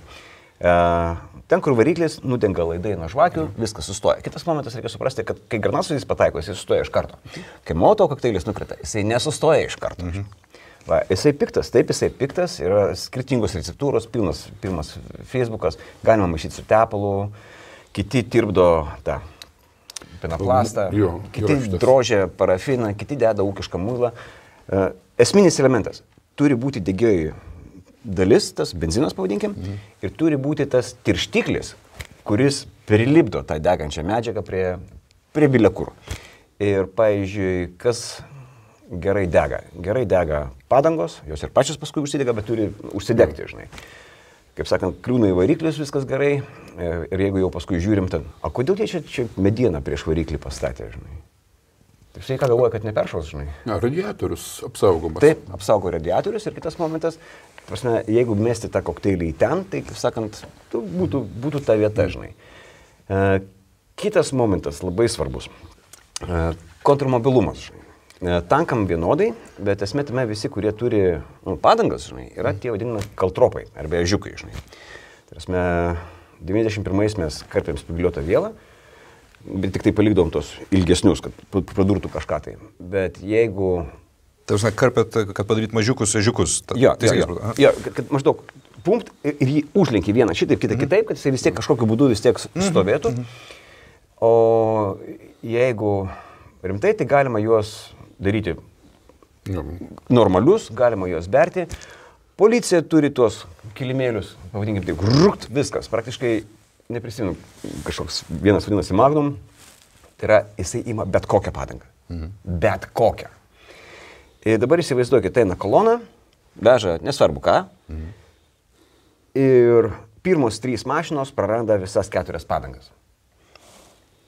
E, ten, kur variklis nudenga laidai nuo žvakių, viskas sustoja. Kitas momentas reikia suprasti, kad kai granatsuodis pataiko, jis sustoja iš karto. Kai moto kokteilis nukrita, jisai nesustoja iš karto. Mhm. Va, jisai piktas, taip jisai piktas, yra skirtingos receptūros, pilnas, pilnas Facebookas, galima maišyti su tepalu, kiti tirpdo tą penoplastą, Jo, kiti šitas. drožia parafiną, kiti deda ūkišką muilą. E, Esminis elementas turi būti degioji dalis, tas benzinas pavadinkim, mhm. ir turi būti tas tirštiklis, kuris prilipdo tą degančią medžiagą prie, prie bilekūrų. Ir, pavyzdžiui, kas gerai dega? Gerai dega padangos, jos ir pačios paskui užsidega, bet turi užsidegti, žinai. Kaip sakant, kliūna į variklius, viskas gerai. e, Ir jeigu jau paskui žiūrim, ten, o kodėl jie čia, čia medieną prieš variklį pastatė, žinai? Taip, štai ką galvoja, kad neperšaus, žinai. Ne, radiatorius apsaugomas. Taip, apsaugo radiatorius ir kitas momentas, prasme, jeigu mesti tą kokteilį į ten, tai, kaip sakant, būtų, būtų ta vieta, žinai. E, kitas momentas labai svarbus. E, kontrmobilumas, žinai. E, tankam vienodai, bet esmė tame visi, kurie turi nu, padangas, žinai, yra tie vadinami kaltropai arba ežiukai, žinai. Tai prasme, 91 mes karpėm spiguliuotą vėlą, bet tik tai palikdom tos ilgesnius, kad pradurtų kažką tai. Bet jeigu Tarsi, karpėt, kad padaryt mažiukus, ežiukus. Ta- teisingai jo, supratau, aha. jo kad, maždaug pumpt ir, jį užlenki vieną šitaip, kitą kitaip, kad jisai vis tiek kažkokiu būdu vis tiek stovėtų. O jeigu rimtai, tai galima juos daryti normalius, galima juos berti. Policija turi tuos kilimėlius, pavadinkim taip, rūkt, viskas. Praktiškai, neprisimenu, kažkoks vienas vadinasi Magnum. Tai yra, jisai ima bet kokią padangą. Mhm. Bet kokią. Ir dabar įsivaizduokit, tai eina kolona, veža nesvarbu ką. Mhm. Ir pirmos trys mašinos praranda visas keturias padangas.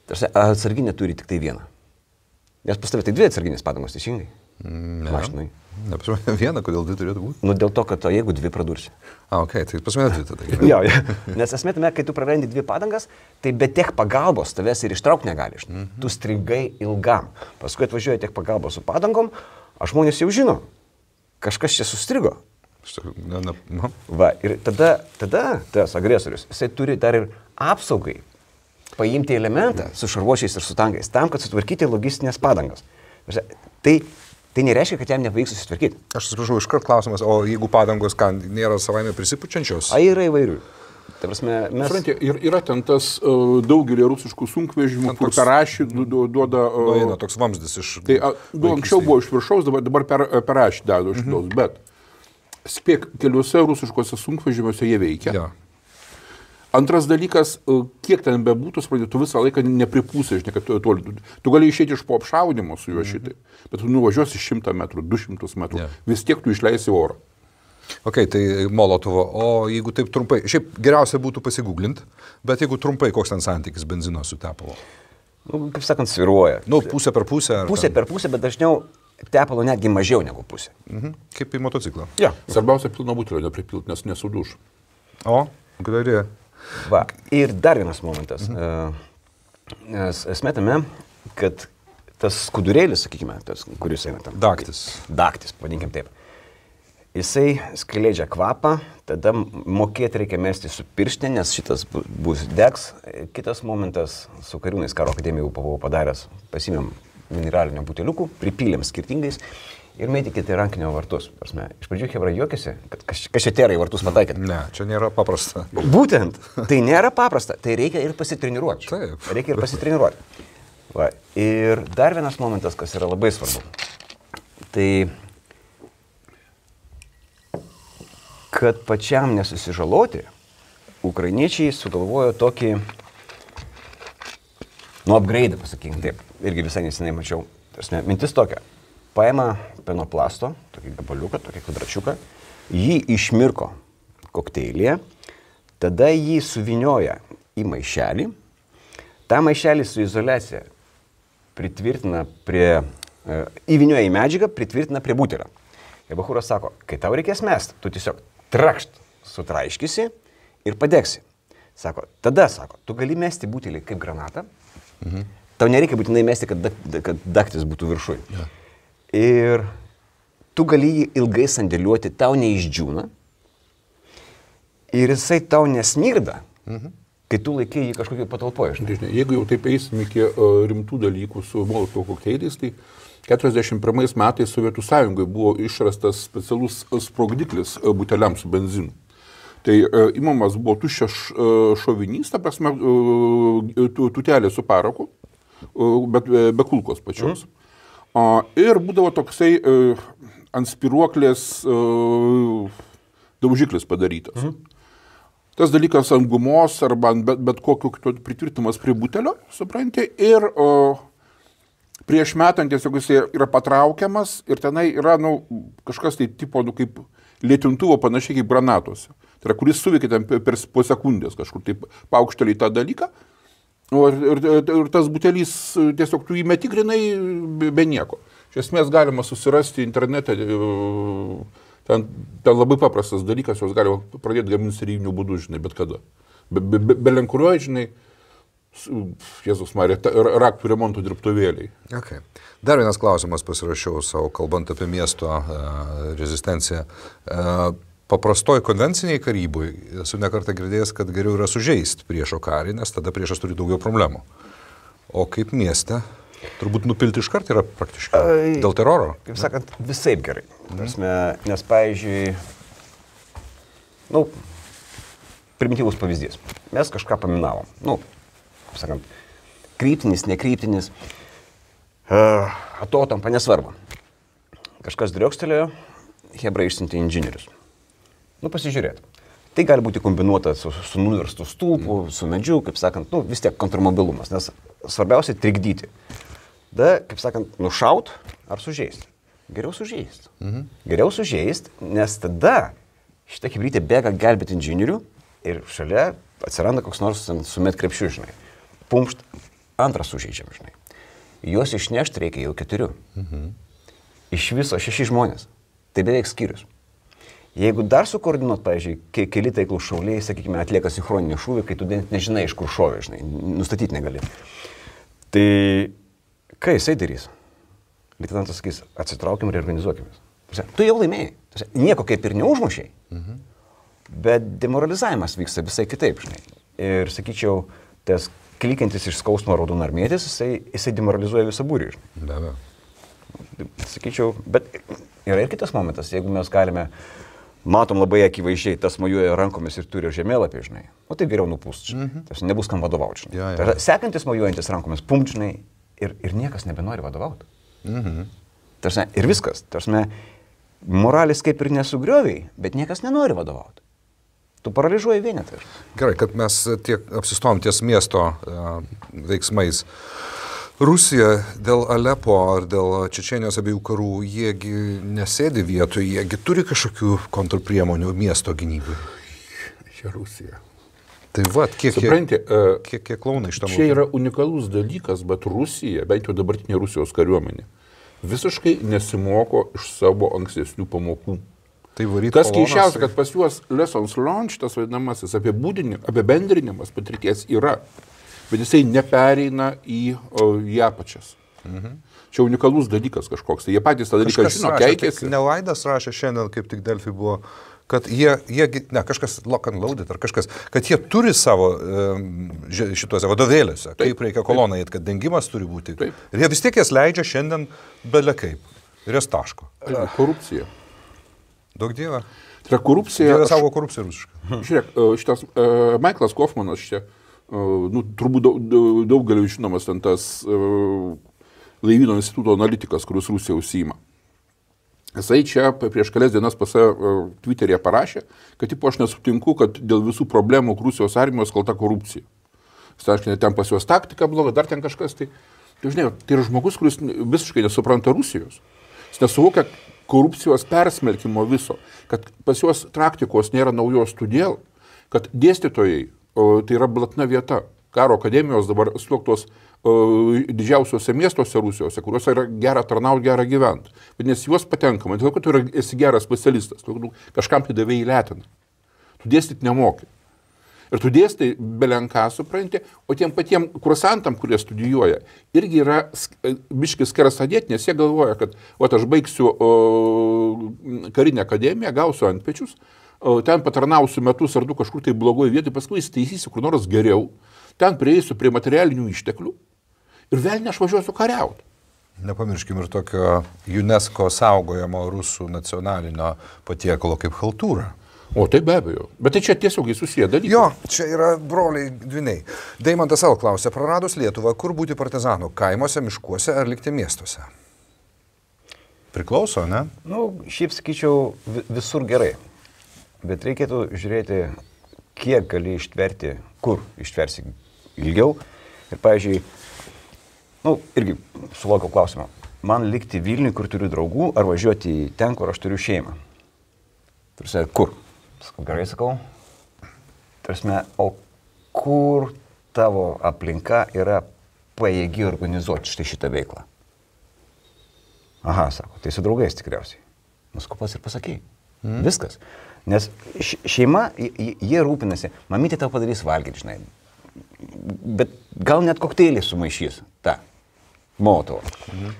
Tarsi atsarginė turi tik tai vieną. Nes pas tavai tai dvi atsarginės padangos, teisingai? Ne. Mašinai. Ne, pas mane viena, kodėl dvi turėtų būti? Nu dėl to, kad o jeigu dvi pradursi. A, ok, tai pas mane dvi tada. Jo, jo. Nes esmė tame, kai tu prarandi dvi padangas, tai be tiek pagalbos tavęs ir ištraukti negali. Mm -hmm. Tu strigai ilgam. Paskui atvažiuoja tiek pagalbos su padangom, aš žmonės jau žino, kažkas čia sustrigo. Ne, ne, nu. Va, ir tada, tada tas agresorius, jisai turi dar ir apsaugai paimti elementą su šarvuošiais ir su tankais, tam, kad sutvarkyti logistinės padangas. Tai, tai nereiškia, kad jam nepavyks susitvarkyti. Aš atsiprašau, iškart klausimas, o jeigu padangos ką, nėra savaime prisipučiančios? A yra įvairių. Tai prasme, mes... Suprantate, ir yra ten tas uh, daugelį rusiškų sunkvežimų, kur toks- du- du- duoda... Nu, eina Uh, toks vamzdis iš... tai a, du, anksčiau buvo iš viršaus, dabar, dabar per, parašy deda iš vidaus, bet spėk, keliuose rusiškose sunkvežimiuose jie veikia. Ja. Antras dalykas, e, kiek ten bebūtų, supranti, tu visą laiką nepripūsai, žinai, kad tu toli. Tu, tu gali išėti iš po apšaudimo su juo šitai, bet tu nuvažiuosi 100 metrų, 200 metrų, Jo. vis tiek tu išleisi orą. Ok, tai Molotovo, o jeigu taip trumpai, šiaip geriausia būtų pasigūglinti, bet jeigu trumpai, koks ten santykis benzino su tepalo? nu, kaip sakant, sviruoja. Nu, pusę per pusę. ar Pusė ten- per pusę, bet dažniau tepalo netgi mažiau negu pusė. Mhm. Kaip į motociklą. Jo. Svarbiausia pilno butelio nepripilt, nes nesuduš. O, gudrė. Va. Ir dar vienas momentas. Mhm. Nes esmė tame, kad tas skudurėlis, sakykime, tas, kuris eina tam. Daktis. Daktis, vadinkim taip. Jisai skleidžia kvapą, tada mokėti reikia mesti su pirštinė, nes šitas bu- bus degs. Kitas momentas, su kariūnais karo akademijų buvau padaręs, pasimėm mineralinio buteliukų, pripylėm skirtingais ir mėtykite rankinio vartus. Prasme, iš pradžių Hebra juokiasi, kad kas, čia tėra į vartus pataikyti. Ne, čia nėra paprasta. Būtent, tai nėra paprasta, tai reikia ir pasitreniruoti. Taip. Reikia ir pasitreniruoti. Va. Ir dar vienas momentas, kas yra labai svarbu. Tai kad pačiam nesusižaloti, ukrainiečiai sugalvojo tokį, nu, upgrade, pasakykime taip, irgi visai nesenai mačiau. Tarsi, mintis tokia, paima penoplasto, tokį gabaliuką, tokį kvadračiuką, jį išmirko kokteilyje, tada jį suvinioja į maišelį, tą maišelį su izolacija pritvirtina prie, e, įvinioja į medžiagą, pritvirtina prie butelio. Ir Bahūras sako, kai tau reikės mest, tu tiesiog trakšt sutraiškysi ir padegsi. Sako, tada, sako, tu gali mesti butelį kaip granatą, mhm. tau nereikia būtinai mesti, kad, kad daktis būtų viršui. Ja. Ir tu gali jį ilgai sandėliuoti, tau neišdžiūna ir jisai tau nesmirda. Mhm kai tu laikai jį kažkokį patalpoje. Jeigu jau taip eisim iki uh, rimtų dalykų su Molotovo kokteiliais, tai 41 metais Sovietų sąjungoje buvo išrastas specialus sprogdiklis uh, buteliams su benzinu. Tai uh, imamas buvo tuščias šovinys, ta prasme, uh, tutelė su paraku, bet be, be kulkos pačios. Mhm. Ir būdavo toksai uh, ant spiruoklės uh, daužiklis padarytas. Mhm tas dalykas ant gumos arba ant bet, bet kokio pritvirtimas prie butelio, supranti, ir o, prieš metant tiesiog jis yra patraukiamas ir tenai yra nu, kažkas tai tipo nu, kaip lėtintuvo panašiai kaip granatuose. Tai yra, kuris suveikia ten per, per po sekundės kažkur taip paukštelį tą dalyką. O, ir, ir, ir tas butelis tiesiog tu įmeti grinai be, nieko. Iš esmės galima susirasti internete. Uh, Ten, ten labai paprastas dalykas, jos galima pradėti gaminti serijiniu būdu, žinai, bet kada. Be, be, be, be lenkuruoja, žinai, Jėzus Marija, raktų remonto dirbtuvėliai. Okay. Dar vienas klausimas pasirašiau savo, kalbant apie miesto uh, rezistenciją. Uh, paprastoj konvenciniai karybui esu nekartą girdėjęs, kad geriau yra sužeisti priešo karį, nes tada priešas turi daugiau problemų. O kaip mieste? Turbūt nupilti iš karto yra praktiškai. Dėl teroro? Kaip sakant, visai gerai. Prasme, nes, pavyzdžiui, nu, primityvus pavyzdys. Mes kažką paminavom. Nu, kaip sakant, kryptinis, nekryptinis, uh, atotampa nesvarbu. Kažkas driokstelėjo, Hebra išsiuntė inžinierius. Nu, pasižiūrėt. Tai gali būti kombinuota su, su nuverstu stulpu, su medžiu, kaip sakant, nu, vis tiek kontrmobilumas, nes svarbiausia trikdyti. Da, kaip sakant, nušaut ar sužeisti. Geriau sužeisti. Mhm. Geriau sužeisti, nes tada šitą kibrytę bėga gelbėti inžinierių ir šalia atsiranda koks nors sumet krepšių, žinai. Pumšt, antras sužeidžiam, žinai. Juos išnešti reikia jau keturių. Mhm. Iš viso šeši žmonės. Tai beveik skyrius. Jeigu dar sukoordinuot, pavyzdžiui, ke keli taiklų šauliai, sakykime, atlieka sinchroninį šūvį, kai tu nežinai, iš kur šovė, žinai, nustatyti negali. Tai Ką jisai darys? Lieutenantas sakys, atsitraukim ir organizuokime. Tu jau laimėjai. Nieko kaip ir neužmušiai. Mhm. Bet demoralizavimas vyksta visai kitaip, žinai. Ir sakyčiau, tas klikintis iš skausmo raudonarmėtis, jisai, jisai demoralizuoja visą būrį. Žinai. Be abejo. Sakyčiau, bet yra ir kitas momentas, jeigu mes galime, matom labai akivaizdžiai, tas mojuoja rankomis ir turi žemėlapį, žinai, o tai geriau nupūst, žinai. Mhm. Tas nebus kam vadovauti, žinai. Ja, ja. Tai sekantis mojuojantis rankomis, pumčinai, ir, ir niekas nebenori vadovauti. Mhm. Tarsi, ir viskas. Tarsi, moralis kaip ir nesugrioviai, bet niekas nenori vadovauti. Tu paralyžiuoji vienetą. Gerai, kad mes tiek apsistom ties miesto uh, veiksmais. Rusija dėl Alepo ar dėl Čečenijos abiejų karų, jiegi nesėdi vietoje, jiegi turi kažkokių kontrpriemonių miesto gynybai. Čia Rusija. Tai va, kiek, Supranti, kiek, kiek, kiek klaunai iš to. Čia yra unikalus dalykas, bet Rusija, bent jau dabartinė Rusijos kariuomenė, visiškai nesimoko iš savo ankstesnių pamokų. Tai varyti. Kas keiščiausia, kad pas juos lessons launch, tas vadinamasis apibendrinimas patirties yra, bet jisai nepereina į, o, į apačias. Mhm. Čia unikalus dalykas kažkoks. Tai jie patys tą dalyką žino, keikėsi. Nelaidas rašė šiandien, kaip tik Delfi buvo kad jie, jie ne, kažkas lock and loaded ar kažkas, kad jie turi savo šituose vadovėliuose, taip, kaip reikia koloną įt, kad dengimas turi būti. Taip. Ir jie vis tiek jas leidžia šiandien bele kaip. Ir jas taško. Korupcija. Daug dievą. Tai yra korupcija. Dievas savo korupciją rusiškai. Žiūrėk, šitas uh, Michaelas Kaufmanas čia, uh, nu, turbūt daug, daugeliu žinomas ten tas laivyno instituto analitikas, kuris Rusija užsima. Jisai čia prieš kelias dienas pas Twitter'e parašė, kad tipo aš nesutinku, kad dėl visų problemų Rusijos armijos kalta korupcija. Jis aiškina, ten pas juos taktika bloga, dar ten kažkas. Tai, tai, žinai, tai yra žmogus, kuris visiškai nesupranta Rusijos. Jis nesuvokia korupcijos persmelkimo viso, kad pas juos praktikos nėra naujos todėl, kad dėstytojai tai yra blatna vieta. Karo akademijos dabar sloktos didžiausiuose miestuose Rusijose, kuriuose yra gera tarnauti, gera gyventi. Vadinasi, juos patenkama, dėl to, kad tu esi geras specialistas, tu kažkam tai davėjai lėtiną. Tu dėstyti nemoki. Ir tu dėstai belenką supranti, o tiem patiem kursantam, kurie studijuoja, irgi yra e, biškis karas adėti, nes jie galvoja, kad o, aš baigsiu o, karinę akademiją, gausiu ant pečius, ten patarnausiu metus ar du kažkur tai blogoje vietoje, paskui įsiteisysiu kur nors geriau, ten prieisiu prie materialinių išteklių ir vėl nešvažiuosiu kariauti. Nepamirškim ir tokio UNESCO saugojamo rusų nacionalinio patiekalo kaip haltūra. O tai be abejo. Bet tai čia tiesiogiai susiję dalykai. Jo, čia yra broliai dviniai. Deimantas L. klausia, praradus Lietuvą, kur būti partizanų? Kaimuose, miškuose ar likti miestuose? Priklauso, ne? Na, nu, šiaip sakyčiau, visur gerai. Bet reikėtų žiūrėti, kiek gali ištverti, kur ištversi ilgiau. Ir, pavyzdžiui, nu, irgi suvokiau klausimą. Man likti Vilniui, kur turiu draugų, ar važiuoti ten, kur aš turiu šeimą? Tarsi, kur? Sakau, gerai sakau. Tarsi, o kur tavo aplinka yra pajėgi organizuoti štai šitą veiklą? Aha, sako, tai su draugais tikriausiai. Nuskupas ir pasakai. Mm. Viskas. Nes šeima, jie rūpinasi, mamytė tau padarys valgyti, žinai. Bet gal net kokteilį sumaišys. Ta. Motovo. Mhm.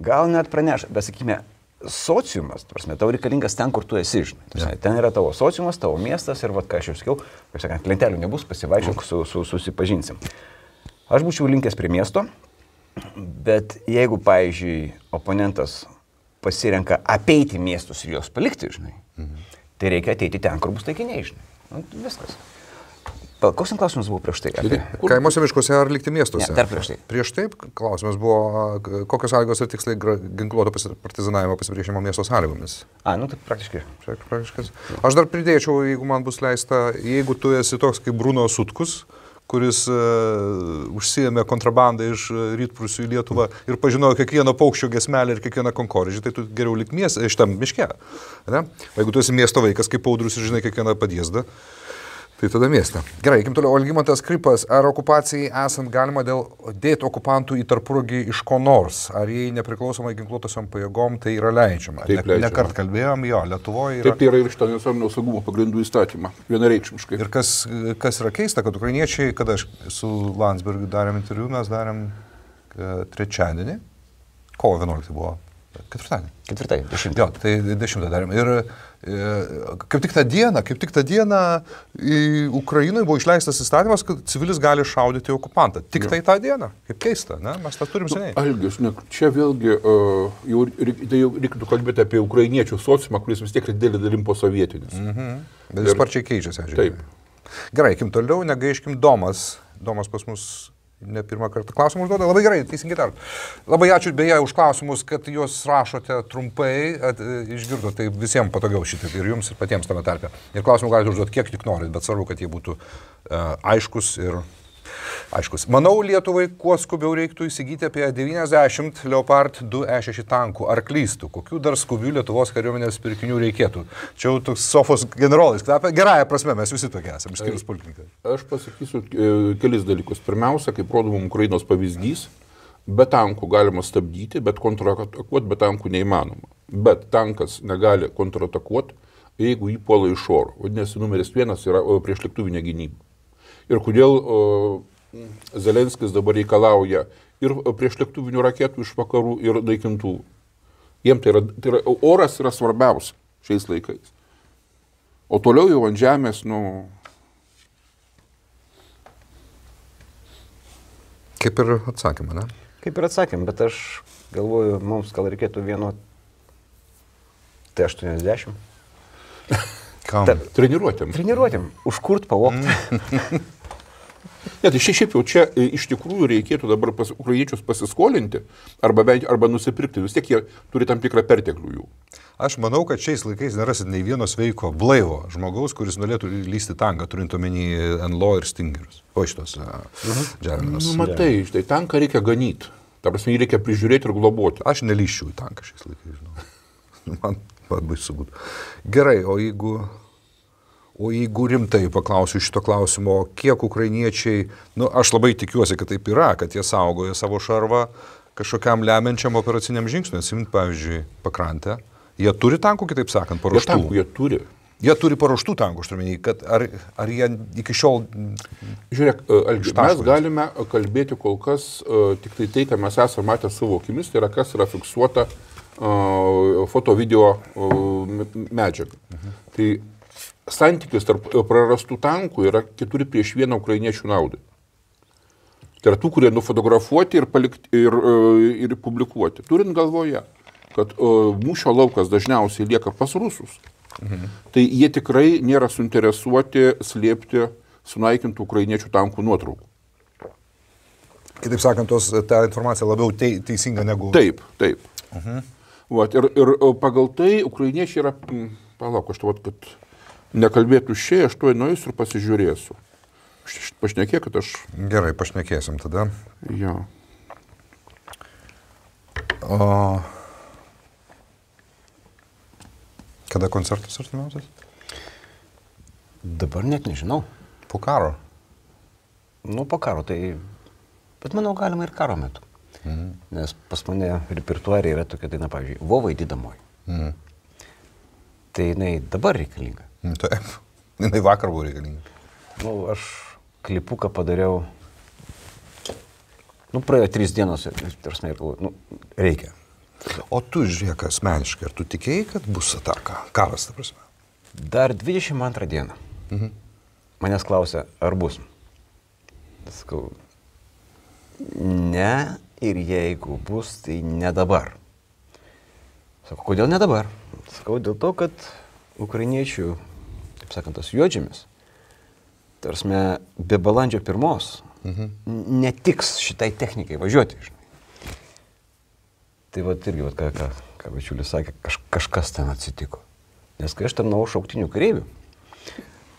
Gal net praneš, bet sakykime, sociumas, prasme, tau reikalingas ten, kur tu esi, žinai. Prasme. Ten yra tavo sociumas, tavo miestas ir, va, ką aš jau sakiau, kaip sakant, lentelių nebus, pasivaikščiok, su, su, susipažinsim. Aš būčiau linkęs prie miesto, bet jeigu, pavyzdžiui, oponentas pasirenka apeiti miestus ir juos palikti, žinai, mhm. Tai reikia ateiti ten, kur bus taikiniai, žinai. Nu, viskas. Koks klausimas buvo prieš tai? Apie... Kaimuose miškuose ar likti miestuose? Ne, dar prieš tai. Prieš tai klausimas buvo, kokios sąlygos ir tikslai ginkluoto partizanavimo pasipriešinimo miesto sąlygomis. A, nu tai praktiškai. praktiškai. Aš dar pridėčiau, jeigu man bus leista, jeigu tu esi toks kaip Bruno Sutkus, kuris uh, užsijėmė kontrabandą iš uh, rytprusių į Lietuvą ir pažinojo kiekvieno paukščio gesmelį ir kiekvieną konkorėžį, tai tu geriau lik miestą, iš tam miške. Ne? Jeigu tu esi miesto vaikas kaip paudrus ir žinai kiekvieną padėsdą, uh, Tai tada mieste. Gerai, kim toliau, Olgymantas Kripas, ar okupacijai esant galima dėl dėti okupantų į tarpuragį iš ko nors, ar jei nepriklausomai ginkluotosiam pajėgom tai yra leidžiama? Taip, leidžiama. Nekart kalbėjom, jo, Lietuvoje yra. Taip, tai yra ir to nacionalinio saugumo pagrindų įstatymą, vienareikšmiškai. Ir kas, kas yra keista, kad ukrainiečiai, kada aš su Landsbergiu darėm interviu, mes darėm e, trečiadienį, kovo 11 buvo, ketvirtadienį. Ketvirtadienį, dešimtą. Jo, tai dešimtą darėm. Ir Kaip tik tą dieną, kaip tik tą dieną Ukrainoje buvo išleistas įstatymas, kad civilis gali šaudyti okupantą. Tik tai tą dieną. Kaip keista, ne? mes tą turim seniai. Nu, Algis, ne, čia vėlgi uh, jau, tai jau reikėtų kalbėti apie ukrainiečių sociumą, kuris vis tiek yra didelį dalim po sovietinis. Mhm. Bet jis sparčiai keičiasi, aš žinau. Taip. Gerai, kim toliau, negaiškim Domas. Domas pas mus ne pirmą kartą klausimą užduoda. Labai gerai, teisingai dar. Labai ačiū beje už klausimus, kad juos rašote trumpai, at, išgirdo, tai visiems patogiau šitą ir jums, ir patiems tame tarpe. Ir klausimų galite užduoti kiek tik norit, bet svarbu, kad jie būtų uh, aiškus ir aiškus. Manau, Lietuvai kuo skubiau reiktų įsigyti apie 90 Leopard 2E6 tankų. Ar klystų? Kokių dar skubių Lietuvos kariuomenės pirkinių reikėtų? Čia jau toks Sofos generolas. Gerąją prasme, mes visi tokie esame, išskyrus pulkininkai. Aš pasakysiu e, kelis dalykus. Pirmiausia, kaip rodom Ukrainos pavyzdys, be tankų galima stabdyti, bet kontratakuoti be tankų neįmanoma. Bet tankas negali kontratakuoti, jeigu jį puola iš oro. Vadinasi, numeris vienas yra prieš lėktuvinę gynybą. Ir kodėl Zelenskis dabar reikalauja ir prieš lėktuvinių raketų iš vakarų ir naikintuvų. Jiem tai yra, tai yra, oras yra svarbiausia šiais laikais. O toliau jau ant žemės, nu. Kaip ir atsakymą, ne? Kaip ir atsakym, bet aš galvoju, mums gal reikėtų vieno T80. Kam? Ta, treniruotėm. Treniruotėm. Užkurt, pavokti. Mm. Ne, tai šiaip jau čia e, iš tikrųjų reikėtų dabar pas, ukrainiečius pasiskolinti arba, bent, arba nusipirkti, vis tiek jie turi tam tikrą perteklių jų. Aš manau, kad šiais laikais nerasit nei vieno sveiko blaivo žmogaus, kuris norėtų lysti tanką, turint omeny NLO ir Stingerius. O šitos mhm. džerminas. Nu, matai, štai tanką reikia ganyti. Ta prasme, jį reikia prižiūrėti ir globoti. Aš nelyščiau į tanką šiais laikais, žinau. Man, man baisu būtų. Gerai, o jeigu O jeigu rimtai paklausiu šito klausimo, kiek ukrainiečiai, nu, aš labai tikiuosi, kad taip yra, kad jie saugoja savo šarvą kažkokiam lemiančiam operaciniam žingsniui, atsimint, pavyzdžiui, pakrantę. Jie turi tankų, kitaip sakant, Jie paruoštų. tankų, jie turi. Jie turi paruoštų tankų, aš turiu menį, kad ar, ar jie iki šiol... Žiūrėk, e, Algi, mes galime kalbėti kol kas uh, tik tai tai, ką mes esame matę savo akimis, tai yra kas yra fiksuota uh, foto-video uh, medžiaga. Mhm. Tai santykis tarp e, prarastų tankų yra 4 prieš 1 ukrainiečių naudai. Tai yra tų, kurie nufotografuoti ir, palikti, ir, uh, ir publikuoti. Turint galvoje, kad uh, mūšio laukas dažniausiai lieka pas rusus, mhm. tai jie tikrai nėra suinteresuoti slėpti sunaikintų ukrainiečių tankų nuotraukų. Kitaip sakant, tos, ta informacija labiau tei, teisinga negu... Taip, taip. Mhm. Vat, ir, ir pagal tai ukrainiečiai yra, palauk, aš tavot, kad nekalbėtų šiai, aš tuoj nueisiu ir pasižiūrėsiu. Aš- Pašnekėk, kad aš... Gerai, pašnekėsim tada. Jo. O... Kada koncertas artimiausias? Dabar net nežinau. Po karo. Nu, po karo, tai... Bet manau, galima ir karo metu. Mhm. Nes pas mane repertuarė yra tokia daina, pavyzdžiui, Vovai didamoji. Mhm. Tai jinai dabar reikalinga. Mm, Taip. Jinai vakar buvo reikalinga. Nu, aš klipuką padariau. Nu, praėjo trys dienos ir tarsi, ir galvoju, nu, reikia. O tu žiūrėk asmeniškai, ar tu tikėjai, kad bus ataka? Karas, ta prasme. Dar 22 dieną. Mhm. Manęs klausė, ar bus. Sakau, ne ir jeigu bus, tai ne dabar. Sakau, kodėl ne dabar? Sakau, dėl to, kad ukrainiečių, taip sakant, tas juodžėmis, tarsi be balandžio pirmos, mhm. netiks šitai technikai važiuoti. Žinai. Tai va irgi, vat, ką, ką, ką bičiulis sakė, kaž, kažkas ten atsitiko. Nes kai aš tarnavau šauktinių kareivių,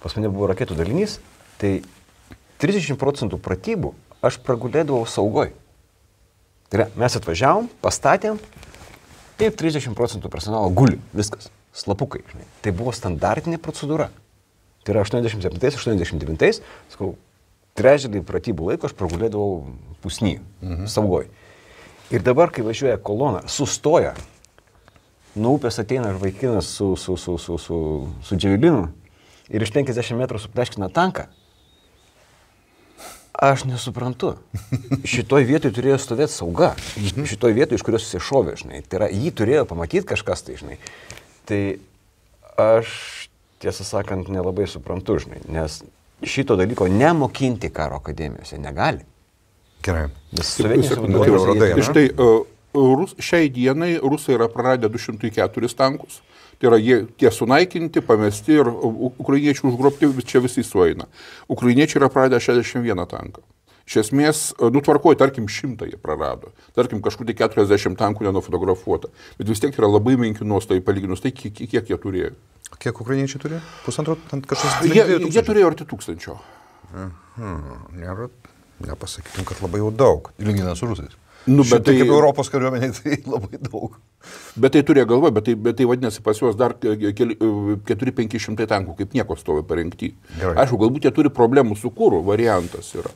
pas mane buvo raketų dalinys, tai 30 procentų pratybų aš pragulėdavau saugoj. Tai yra, mes atvažiavom, pastatėm, taip 30 procentų personalo guli, viskas, slapukai. Žinai. Tai buvo standartinė procedūra. Tai yra 87-89, sakau, trečdalį pratybų laiko aš pragulėdavau pusny, mhm. saugoj. Ir dabar, kai važiuoja kolona, sustoja, nuo upės ateina vaikinas su, su, su, su, su, su džiavilinu ir iš 50 metrų supleškina tanką. Aš nesuprantu. Šitoj vietoj turėjo stovėti sauga. Šitoj vietoj, iš kurios jis iššovė, žinai. Tai yra, jį turėjo pamatyti kažkas, tai žinai. Tai aš, tiesą sakant, nelabai suprantu, žinai, nes šito dalyko nemokinti karo akademijose negali. Gerai. Nes tai ne? Ir štai uh, Rus, šiai dienai rusai yra praradę 204 tankus. Tai yra jie tie sunaikinti, pamesti ir u- ukrainiečių užgrobti, čia visi sueina. Ukrainiečiai yra praradę 61 tanką. Iš esmės, e, nutvarkoju, tarkim, šimtą jie prarado. Tarkim, kažkur tai 40 tankų nenufotografuota. Bet vis tiek yra labai menki nuostoliai palyginus tai, kiek, kiek jie turėjo. Kiek ukrainiečiai turi? Pusantro, ten kažkas. Jie, jie turėjo arti tūkstančio. Hmm, nėra, nepasakytum, kad labai jau daug. Lyginant su rusais. Nu, bet tai tai- kaip Europos kariuomenė, tai labai daug. Bet tai turėjo galvoje, bet tai, bet tai vadinasi pas juos dar 4-500 tankų kaip nieko stovi parengti. Gerai. Aišku, galbūt jie turi problemų su kūru, variantas yra.